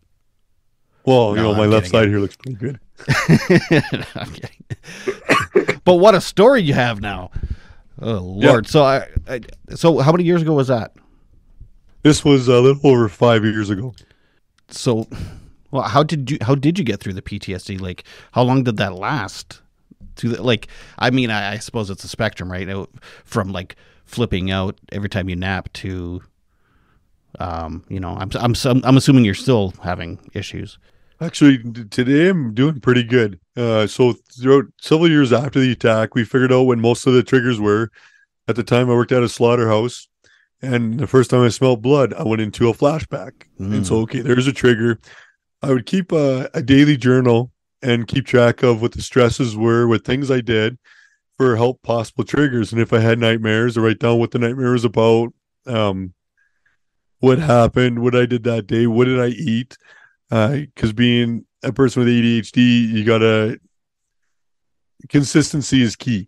Well, no, you know, my I'm left side it. here looks pretty good. I'm kidding. but what a story you have now. Oh Lord! Yeah. So I, I, so how many years ago was that? This was a little over five years ago. So, well, how did you how did you get through the PTSD? Like, how long did that last? To the, like, I mean, I, I suppose it's a spectrum, right? From like flipping out every time you nap to, um, you know, I'm I'm I'm assuming you're still having issues. Actually, today I'm doing pretty good. Uh, so throughout several years after the attack, we figured out when most of the triggers were. At the time, I worked at a slaughterhouse, and the first time I smelled blood, I went into a flashback. Mm. And so, hmm. okay, there's a trigger. I would keep a, a, daily journal and keep track of what the stresses were, what things I did for help possible triggers. And if I had nightmares, I write down what the nightmare was about, um, what happened, what I did that day, what did I eat. Because uh, being a person with ADHD, you gotta consistency is key.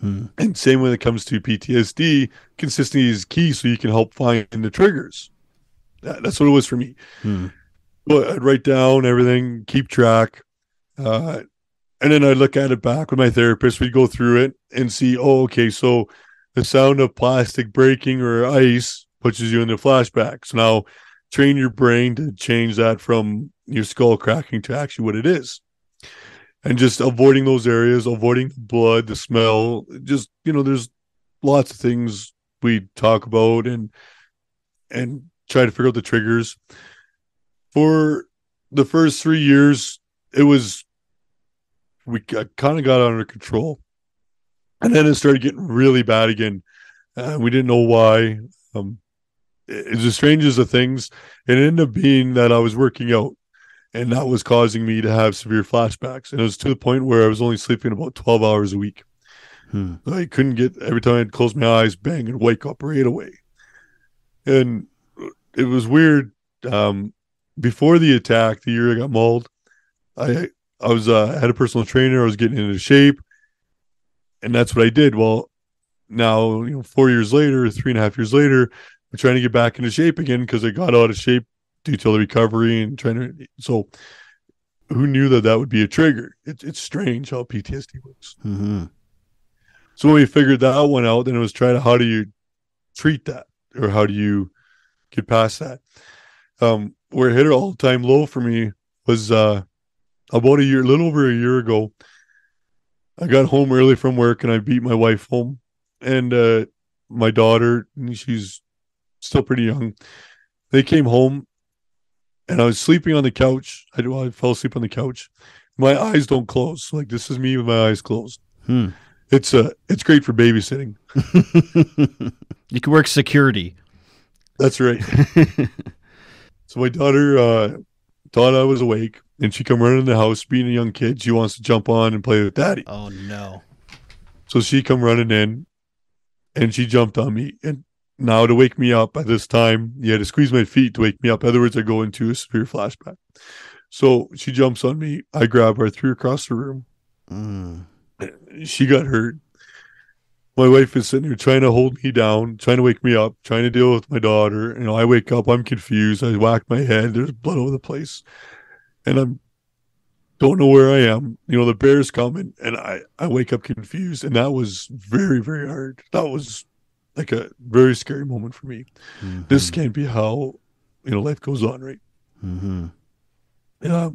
Hmm. And same when it comes to PTSD, consistency is key so you can help find the triggers. That, that's what it was for me. Hmm. But I'd write down everything, keep track. Uh, and then I'd look at it back with my therapist. We'd go through it and see, oh, okay, so the sound of plastic breaking or ice pushes you into flashbacks. Now train your brain to change that from your skull cracking to actually what it is and just avoiding those areas, avoiding the blood, the smell. Just you know, there's lots of things we talk about and and try to figure out the triggers. For the first three years, it was we kind of got under control, and then it started getting really bad again. Uh, we didn't know why. Um, it's the strangest of things. It ended up being that I was working out and that was causing me to have severe flashbacks. And it was to the point where I was only sleeping about 12 hours a week. Hmm. I couldn't get every time I'd close my eyes, bang, and wake up right away. And it was weird. Um, before the attack, the year I got mauled, I I was uh, had a personal trainer. I was getting into shape, and that's what I did. Well, now you know, four years later, three and a half years later, I'm trying to get back into shape again because I got out of shape due to the recovery and trying to. So, who knew that that would be a trigger? It, it's strange how PTSD works. Mm-hmm. So when we figured that one out, then it was trying to how do you treat that or how do you get past that? Um, where it hit an all time low for me was uh, about a year, a little over a year ago. I got home early from work and I beat my wife home, and uh, my daughter, she's still pretty young. They came home and I was sleeping on the couch. I, well, I fell asleep on the couch. My eyes don't close. Like this is me with my eyes closed. Hmm. it's uh it's great for babysitting. you can work security. That's right. so my daughter uh, thought I was awake, and she come running in the house, being a young kid. She wants to jump on and play with daddy. Oh no! So she come running in, and she jumped on me. And now to wake me up at this time, you had to squeeze my feet to wake me up. Otherwise, I go into a severe flashback. So she jumps on me. I grab her, threw her across the room. Mm. She got hurt. My wife is sitting there trying to hold me down, trying to wake me up, trying to deal with my daughter. You know, I wake up, I'm confused. I whack my head. There's blood over the place, and I'm don't know where I am. You know, the bear's coming, and I I wake up confused, and that was very very hard. That was like a very scary moment for me. Mm-hmm. This can't be how you know life goes on, right? Mm-hmm. Yeah.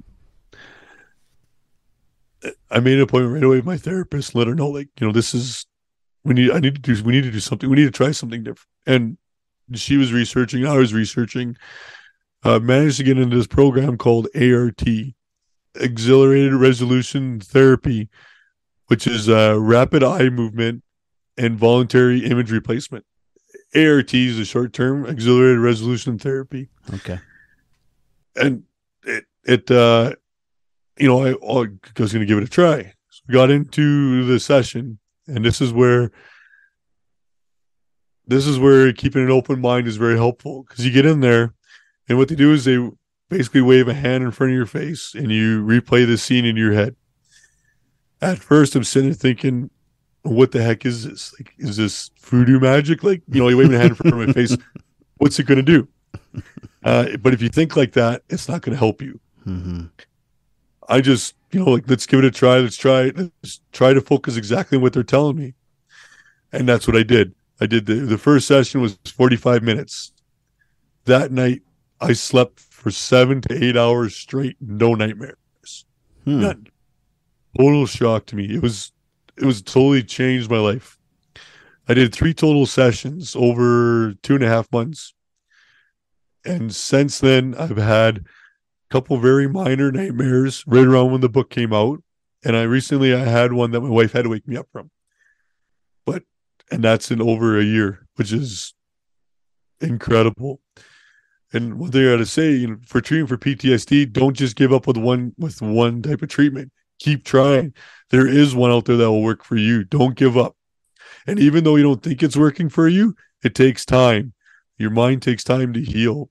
I made an appointment right away with my therapist, let her know, like, you know, this is we need I need to do we need to do something. We need to try something different. And she was researching, I was researching, uh, managed to get into this program called ART, Accelerated Resolution Therapy, which is uh, rapid eye movement and voluntary image replacement. ART is a short term accelerated resolution therapy. Okay. And it it uh you know I, I was going to give it a try. So we got into the session, and this is where this is where keeping an open mind is very helpful because you get in there, and what they do is they basically wave a hand in front of your face, and you replay the scene in your head. At first, I'm sitting there thinking, "What the heck is this? Like, is this voodoo magic? Like, you know, you wave a hand in front of my face. What's it going to do?" Uh, but if you think like that, it's not going to help you. Mm-hmm. I just, you know, like let's give it a try. Let's try it. Let's try to focus exactly on what they're telling me. And that's what I did. I did the the first session was 45 minutes. That night I slept for seven to eight hours straight, no nightmares. Hmm. None. Total shock to me. It was it was totally changed my life. I did three total sessions over two and a half months. And since then I've had a couple very minor nightmares right around when the book came out and i recently i had one that my wife had to wake me up from but and that's in over a year which is incredible and what they gotta say you know for treating for ptsd don't just give up with one with one type of treatment keep trying there is one out there that will work for you don't give up and even though you don't think it's working for you it takes time your mind takes time to heal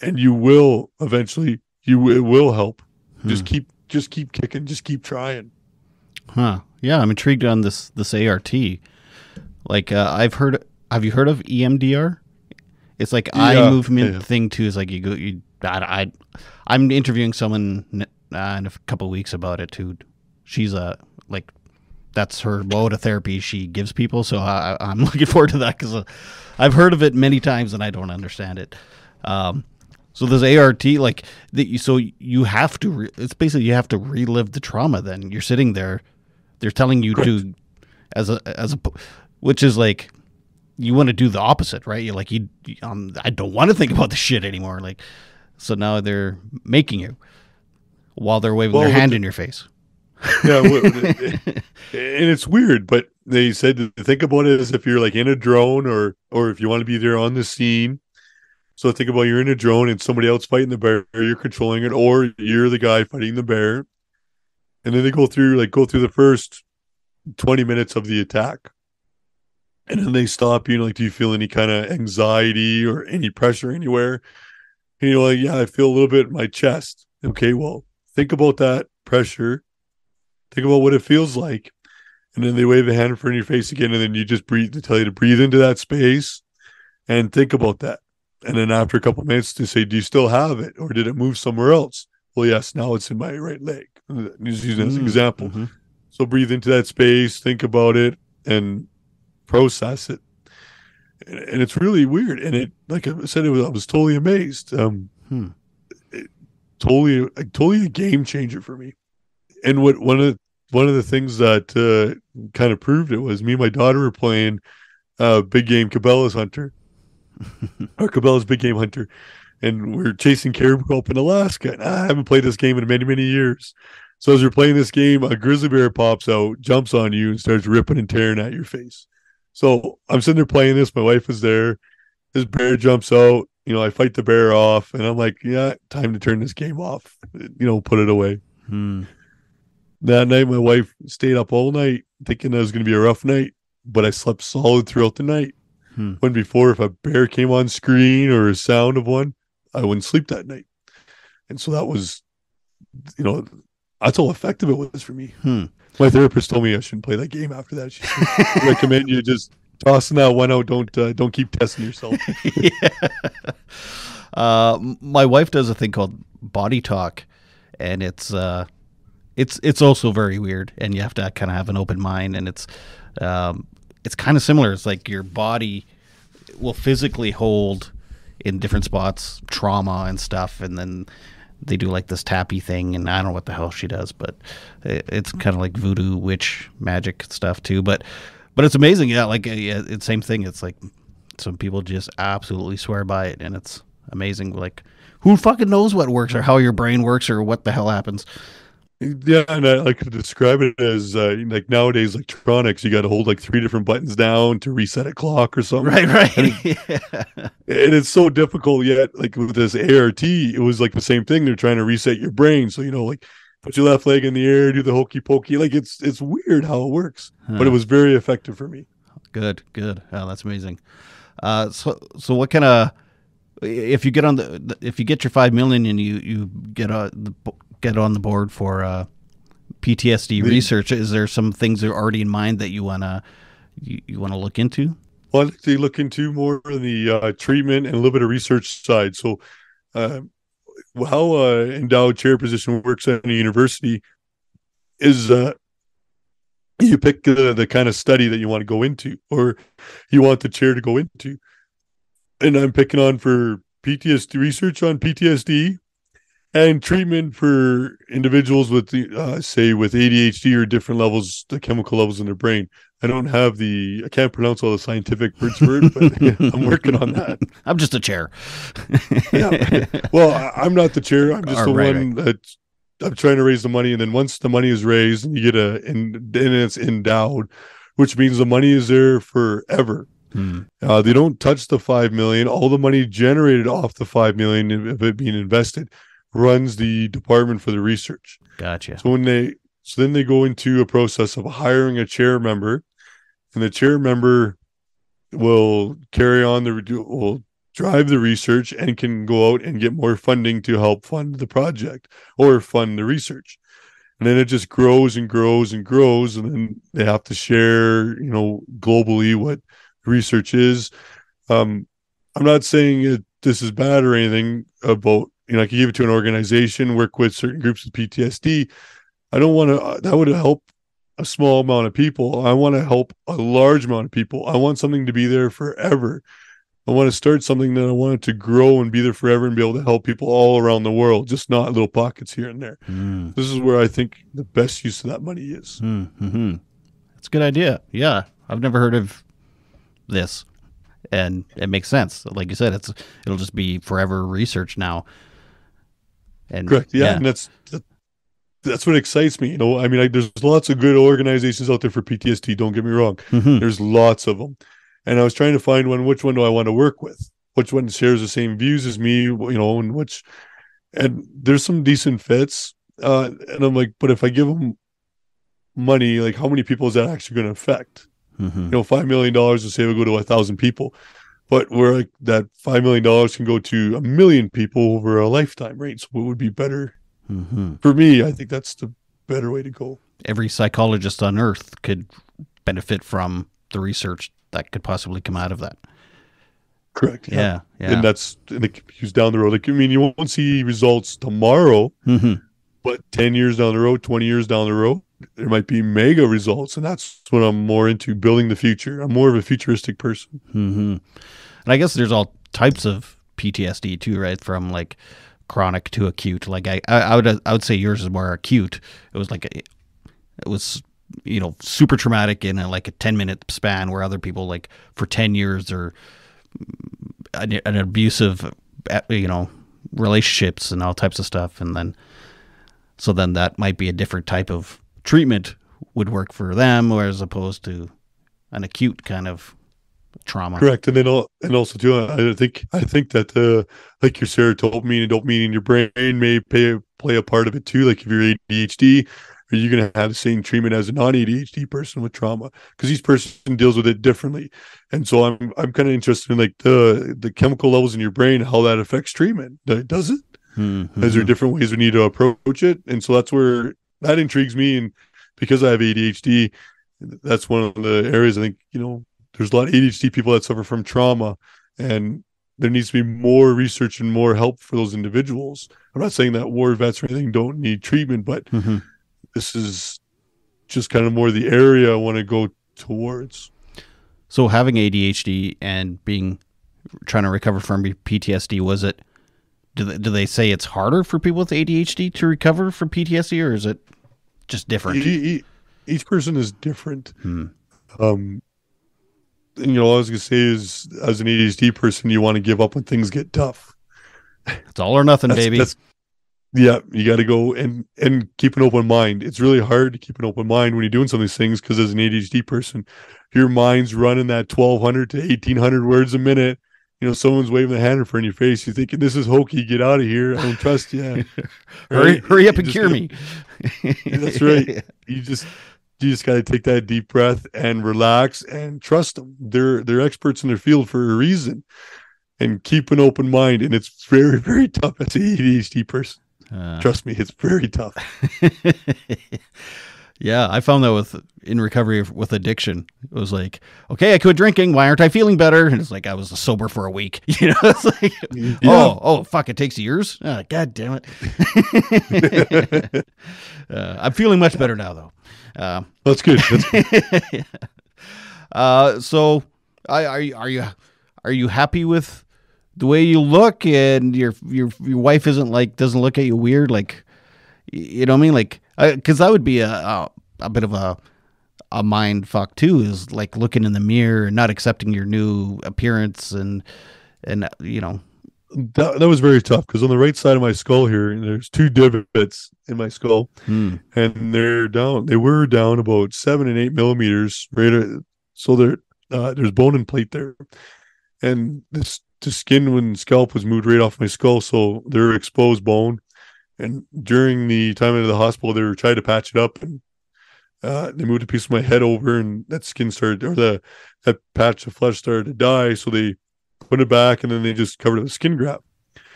and you will eventually you it will help just keep just keep kicking just keep trying Huh. Yeah, I'm intrigued on this this ART. Like uh, I've heard have you heard of EMDR? It's like eye Yeah, movement yeah. thing too. Is like you go you I, I I'm interviewing someone uh, in a couple weeks about it too. She's a like that's her mode of therapy she gives people. So I, I'm looking forward to that because uh, I've heard of it many times and I don't understand it. Um, so this ART, like, the, you- so you have to. Re- it's basically you have to relive the trauma. Then you're sitting there, they're telling you to, as a as a, which is like, you want to do the opposite, right? You're like you, um, I don't want to think about the shit anymore. Like, so now they're making you, while they're waving Well, their hand the- in your face. yeah and it's weird but they said to think about it as if you're like in a drone or or if you want to be there on the scene. So think about you're in a drone and somebody else fighting the bear you're controlling it or you're the guy fighting the bear. And then they go through like go through the first 20 minutes of the attack. And then they stop you know like do you feel any kind of anxiety or any pressure anywhere? And you're like yeah i feel a little bit in my chest. Okay well think about that pressure think about what it feels like and then they wave a hand in front of your face again and then you just breathe they tell you to breathe into that space and think about that and then after a couple minutes they say do you still have it or did it move somewhere else well yes now it's in my right leg just using as an Mm, example mhm. so breathe into that space, think about it, and process it. And, and it's really weird. And it, like I said, it was, I was totally amazed. Um, Hmm. Totally, totally a game changer for me. And what one of one of the things that uh, kind of proved it was me and my daughter were playing uh, big game Cabela's Hunter, or Cabela's Big Game Hunter, and we're chasing caribou up in Alaska. And I haven't played this game in many many years. So as you're playing this game, a grizzly bear pops out, jumps on you, and starts ripping and tearing at your face. So I'm sitting there playing this. My wife is there. This bear jumps out. You know, I fight the bear off, and I'm like, yeah, time to turn this game off. You know, put it away. Hmm. That night, my wife stayed up all night thinking that was going to be a rough night, but I slept solid throughout the night. Hmm. When before, if a bear came on screen or a sound of one, I wouldn't sleep that night. And so that was, you know, that's how effective it was for me. Hmm. My therapist told me I shouldn't play that game after that. She recommend you just that one out. Don't uh, don't keep testing yourself. Uh, my wife does a thing called body talk, and it's uh, it's it's also very weird, and you have to kind of have an open mind, and it's um, it's kind of similar. It's like your body will physically hold in different spots trauma and stuff, and then they do like this tappy thing, and I don't know what the hell she does, but it, it's kind of like voodoo witch magic stuff too. But but it's amazing, yeah. Like uh, yeah, it's same thing. It's like some people just absolutely swear by it, and it's amazing. Like who fucking knows what works or how your brain works or what the hell happens? yeah, and I like to describe it as uh, like nowadays electronics. You got to hold like three different buttons down to reset a clock or something. Right, right. yeah. and it's so difficult yet like with this art it was like the same thing they're trying to reset your brain so you know like put your left leg in the air do the hokey pokey like it's it's weird how it works but it was very effective for me Good, good. Oh, that's amazing. Uh, so, so what kind of if you get on the if you get your five million and you you get uh, the, get on the board for uh, PTSD research, is there some things that are already in mind that you wanna you, you wanna look into? well i'd like to look into more the uh, treatment and a little bit of research side so uh, how uh, endowed chair position works at a university. Is uh, you pick the, the kind of study that you want to go into or you want the chair to go into. And i'm picking on for ptsd research on ptsd and treatment for individuals with the uh, say with adhd or different levels the chemical levels in their brain i don't have the i can't pronounce all the scientific words for it but i'm working on that I'm just a chair. yeah. Well, I, I'm not the chair. I'm just Oh, the right, one that I'm trying to raise the money, and then once the money is raised, and you get a and then it's endowed, which means the money is there forever. Hmm. Uh, they don't touch the five million. All the money generated off the five million of it being invested runs the department for the research. Gotcha. So when they so then they go into a process of hiring a chair member, and the chair member will carry on the will drive the research and can go out and get more funding to help fund the project or fund the research. And then it just grows and grows and grows, and then they have to share, you know, globally what research is. Um, I'm not saying it, this is bad or anything about you know I could give it to an organization, work with certain groups with PTSD. I don't want to. That would help a small amount of people. I want to help a large amount of people. I want something to be there forever. I want to start something that I want it to grow and be there forever and be able to help people all around the world, just not little pockets here and there. Hmm. This is where I think the best use of that money is. Hmm. hmm That's a good idea. Yeah, I've never heard of this, and it makes sense. Like you said, it's it'll just be forever research now. And Correct. Yeah, and that's that, that's what excites me. You know, I mean, like, there's lots of good organizations out there for PTSD. Don't get me wrong. Mhm. There's lots of them, and I was trying to find one. Which one do I want to work with? Which one shares the same views as me? You know, and which, and there's some decent fits. Uh, and I'm like, but if I give them money, like, how many people is that actually going to affect? Mhm. you know, five million dollars to say will go to a thousand people, but where like that five million dollars can go to a million people over a lifetime, right? So what would be better Mhm. for me? I think that's the better way to go. every psychologist on earth could benefit from the research that could possibly come out of that. Correct. Yeah, yeah. And that's and it be down the road. Like I mean, you won't see results tomorrow, hmm but ten years down the road, twenty years down the road, there might be mega results, and that's what I'm more into building the future. I'm more of a futuristic person. hmm And I guess there's all types of PTSD too, right? From like chronic to acute. Like I, I, would, I would say yours is more acute. It was like a, it was, you know, super traumatic in a, like a ten minute span, where other people like for ten years or an, an abusive, uh, you know, relationships and all types of stuff, and then. So then that might be a different type of treatment would work for them, or as opposed to an acute kind of trauma. Correct, and then al- and also too, I think I think that uh, like your serotonin and dopamine in your brain may play play a part of it too. Like if you're ADHD, are you going to have the same treatment as a non-ADHD person with trauma? Because each person deals with it differently, and so I'm I'm kind of interested in like the the chemical levels in your brain, how that affects treatment. Does it? Mhm. Is there different ways we need to approach it? And so that's where that intrigues me, and because I have ADHD, that's one of the areas I think you know there's a lot of ADHD people that suffer from trauma, and there needs to be more research and more help for those individuals. I'm not saying that war vets or anything don't need treatment, but Mhm. this is just kind of more the area I want to go towards. So having ADHD and being trying to recover from PTSD was it? Do they, do they say it's harder for people with ADHD to recover from PTSD, or is it just different? E- e- each person is different. Hmm. Um, you know, all I was gonna say is, as an ADHD person, you want to give up when things get tough. It's all or nothing, That's- baby. that's- yeah, you got to go and and keep an open mind. It's really hard to keep an open mind when you're doing some of these things because as an ADHD person, your mind's running that 1,200 to 1,800 words a minute. You know, someone's waving a hand in front of your face. You're thinking, "This is hokey. Get out of here. I don't trust you." hurry, Right? hurry up You and cure me. That's right. You just you just got to take that deep breath and relax and trust them. They're they're experts in their field for a reason, and keep an open mind. And it's very very tough as an ADHD person. Uh, Trust me, it's very tough. yeah, I found that with in recovery with addiction. It was like, okay, I quit drinking. Why aren't I feeling better? And it's like I was sober for a week. You know, it's like, oh, oh, fuck, it takes years. Ah, God damn it. uh, I'm feeling much better now, though. Uh, That's good. That's good. uh, so, I, are you are you are you happy with the way you look and your your your wife isn't like doesn't look at you weird like you know what I mean like because that would be a, a a bit of a a mind fuck too is like looking in the mirror and not accepting your new appearance and and uh, you know that, that was very tough because on the right side of my skull here, there's two divots in my skull, hmm, and they're down. They were down about seven and eight millimeters. Right, so there, uh, there's bone and plate there, and this the skin when scalp was moved right off my skull, so they're exposed bone. And during the time in the hospital, they were trying to patch it up, and uh, they moved a piece of my head over, and that skin started, or the that patch of flesh started to die. So they put it back, and then they just covered it with skin graft.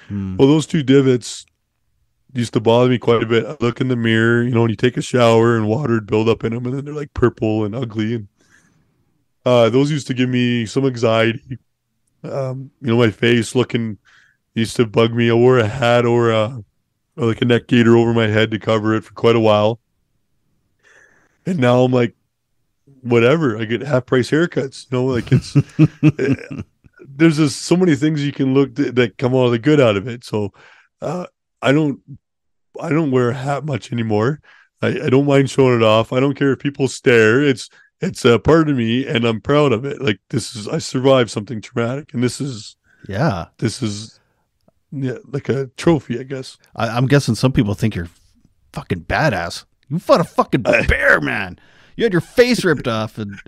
hmm. Well, those two divots used to bother me quite a bit. I look in the mirror, you know, when you take a shower and water would build up in them, and then they're like purple and ugly, and uh, those used to give me some anxiety. Um, you know, my face looking used to bug me. I wore a hat or a or like a neck gaiter over my head to cover it for quite a while, and now I'm like, whatever. I get half price haircuts. You know, like it's there's just so many things you can look th- that come out of the good out of it. So uh, I don't I don't wear a hat much anymore. I, I don't mind showing it off. I don't care if people stare. It's it's a part of me, and I'm proud of it. Like this is I survived something traumatic, and this is yeah this is yeah like a trophy, I guess. I, I'm guessing some people think you're fucking badass you fought a fucking bear man you had your face ripped off and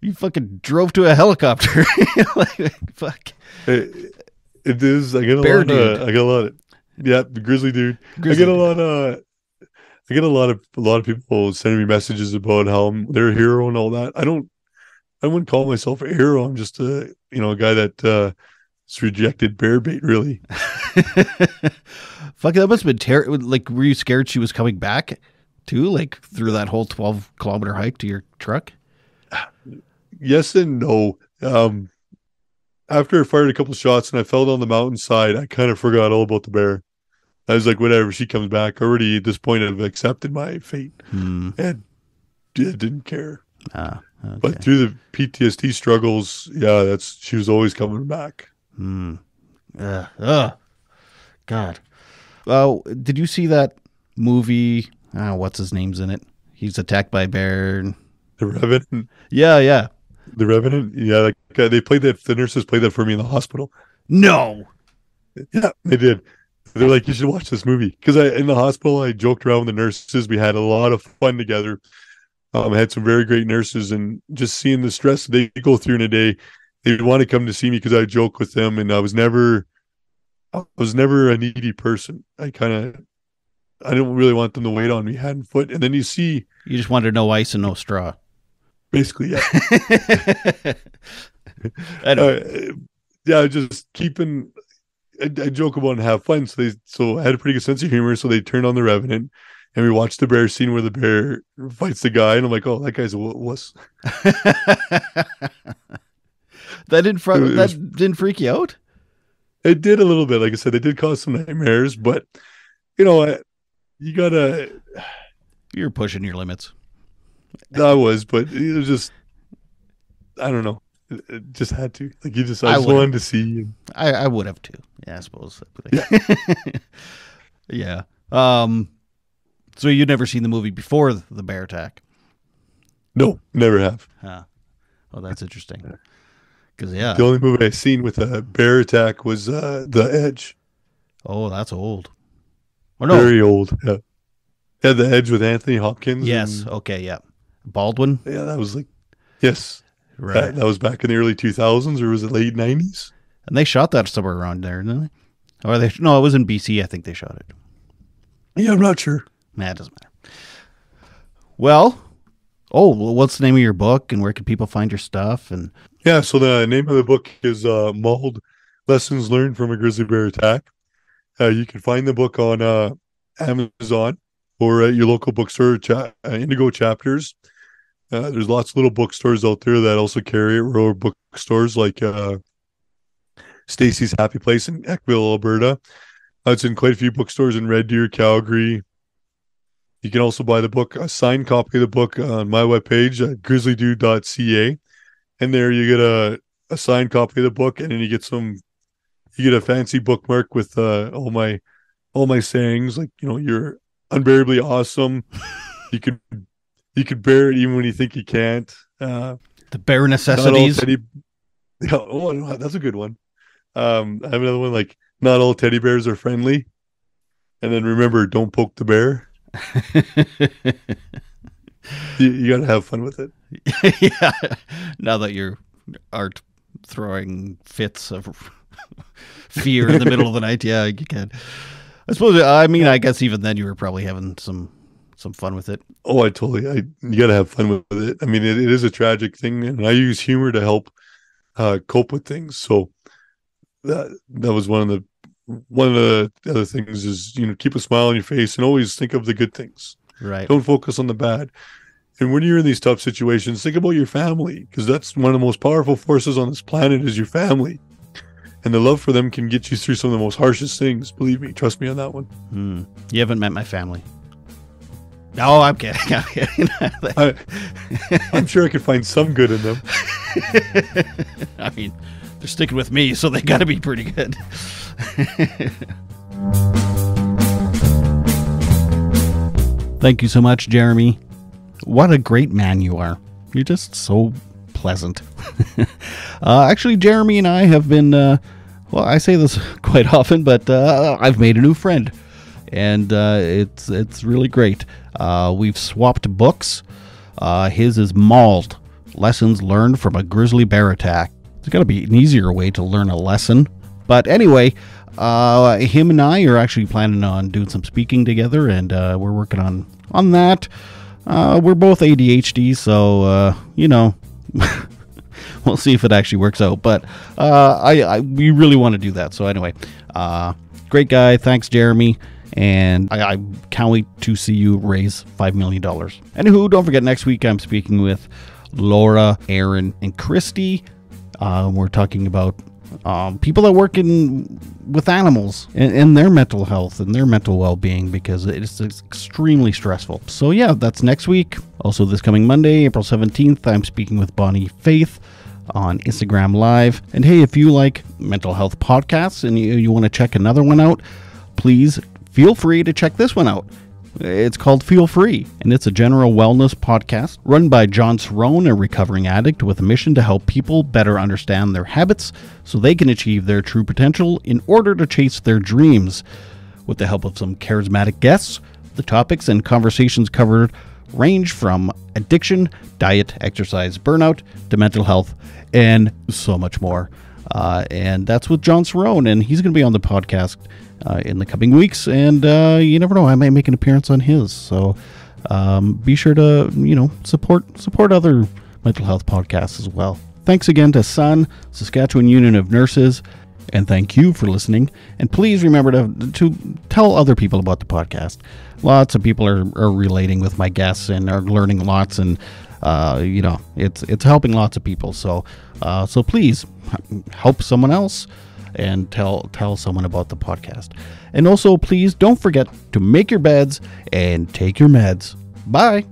you fucking drove to a helicopter like, fuck It, it is. I get a Bear lot. dude. Of, I get a lot of yeah, the grizzly dude. Grizzly I get a lot of. I get a lot of a lot of people sending me messages about how I'm their hero and all that. I don't. I wouldn't call myself a hero. I'm just a you know a guy that uh, has rejected bear bait. Really, Fuck, that must have been terrible. Like, were you scared she was coming back too? Like through that whole twelve kilometer hike to your truck? yes and no. Um, after I fired a couple shots and I fell down the mountainside, I kind of forgot all about the bear. I was like, whatever. She comes back. Already at this point, I've accepted my fate Hmm. and d- didn't care. Ah, okay. But through the PTSD struggles, yeah, that's she was always coming back. Hmm. Ugh. Ugh. God. Oh, did you see that movie? Ah, what's his name's in it? He's attacked by a bear. The Revenant, Yeah, yeah. the Revenant, yeah, like uh, they played that. The nurses played that for me in the hospital. No. Yeah, they did. They're like, you should watch this movie because I in the hospital I joked around with the nurses. We had a lot of fun together. Um, I had some very great nurses, and just seeing the stress they go through in a day, they would want to come to see me because I joke with them, and I was never, I was never a needy person. I kind of, I didn't really want them to wait on me hand and foot. And then you see, You just wanted no ice and no straw. basically, yeah, I know. uh, yeah, just keeping. I, I joke about and have fun. So they, so I had a pretty good sense of humor. So they turned on the Revenant, and we watched the bear scene where the bear fights the guy, and I'm like, oh, that guy's a wuss. that didn't fr- that didn't freak you out. It did a little bit. Like I said, it did cause some nightmares, but you know, I, you gotta. You're pushing your limits. I was, but it was just. I don't know. It, just had to. Like you just, I I just wanted to see. And, I, I would have too. Yeah, I suppose. Yeah. Um. So you'd never seen the movie before the bear attack? no, never have. Huh. Oh, that's interesting. Because yeah. The only movie I seen with a bear attack was uh, The Edge. Oh, that's old. Oh no. Very old. Yeah. Yeah, The Edge with Anthony Hopkins. yes. and- Okay. Yeah. Baldwin. yeah, that was like, yes. Right. That, that was back in the early 2000s or was it late 90s? And they shot that somewhere around there, didn't they? Or they? No, it was in BC. I think they shot it. Yeah, I'm not sure. Nah, it doesn't matter. Well, oh, what's the name of your book, and where can people find your stuff? And Yeah, so the name of the book is uh, Mauled Lessons Learned from a Grizzly Bear Attack. Uh, you can find the book on uh, Amazon or at your local bookstore, cha- uh, Indigo Chapters. Uh, there's lots of little bookstores out there that also carry it, or bookstores like uh, Stacy's Happy Place in Eckville, Alberta. Uh, it's in quite a few bookstores in Red Deer, Calgary. You can also buy the book, a signed copy of the book on my webpage at grizzlydude.ca and there you get a, a signed copy of the book and then you get some you get a fancy bookmark with uh all my all my sayings like you know you're unbearably awesome. You could you could bear it even when you think you can't uh the bare necessities. teddy yeah, oh, that's a good one. Um i have another one like not all teddy bears are friendly. And then remember don't poke the bear you, you gotta have fun with it yeah. Now that you aren't throwing fits of fear in the middle of the night, yeah, you can. I suppose. I mean, I guess even then you were probably having some some fun with it. Oh, I totally. I you gotta have fun with it. I mean, it, it is a tragic thing, and I use humor to help uh, cope with things. So that that was one of the one of the other things is you know keep a smile on your face and always think of the good things. Right. Don't focus on the bad. And when you're in these tough situations, think about your family because that's one of the most powerful forces on this planet is your family. And the love for them can get you through some of the most harshest things. Believe me, trust me on that one. Hmm. You haven't met my family. No, I'm kidding. I'm kidding. I, I'm sure I could find some good in them. I mean, they're sticking with me, so they got to be pretty good. Thank you so much, Jeremy. What a great man you are. You're just so pleasant. uh, actually, Jeremy and I have been, uh, well, I say this quite often, but uh, I've made a new friend. And uh, it's it's really great. Uh, we've swapped books. Uh, his is Mauled Lessons Learned from a Grizzly Bear Attack. There's got to be an easier way to learn a lesson. But anyway, uh, him and I are actually planning on doing some speaking together, and uh, we're working on on that. Uh, we're both ADHD, so uh, you know, we'll see if it actually works out. But uh, I, I we really want to do that. So anyway, uh, great guy. Thanks, Jeremy. And I, I can't wait to see you raise $5 million. Anywho, don't forget, next week I'm speaking with Laura, Aaron, and Christy. Uh, we're talking about um, people that work in with animals and, and their mental health and their mental well-being because it's, extremely stressful. So yeah, that's next week. Also, this coming Monday, April 17th, I'm speaking with Bonnie Faith on Instagram Live. And hey, if you like mental health podcasts and you, you want to check another one out, please feel free to check this one out. It's called Feel Free, and it's a general wellness podcast run by John Cerrone, a recovering addict with a mission to help people better understand their habits so they can achieve their true potential in order to chase their dreams. with the help of some charismatic guests. The topics and conversations covered range from addiction, diet, exercise, burnout, to mental health, and so much more. Uh, and that's with John Cerrone, and he's going to be on the podcast uh, in the coming weeks. And uh, you never know, I might make an appearance on his. So um, be sure to you know support support other mental health podcasts as well. Thanks again to Sun, Saskatchewan Union of Nurses, and thank you for listening. And please remember to to tell other people about the podcast. Lots of people are, are relating with my guests and are learning lots, and uh, you know it's it's helping lots of people. So uh, so please help someone else and tell tell someone about the podcast. And also please don't forget to make your beds and take your meds. Bye.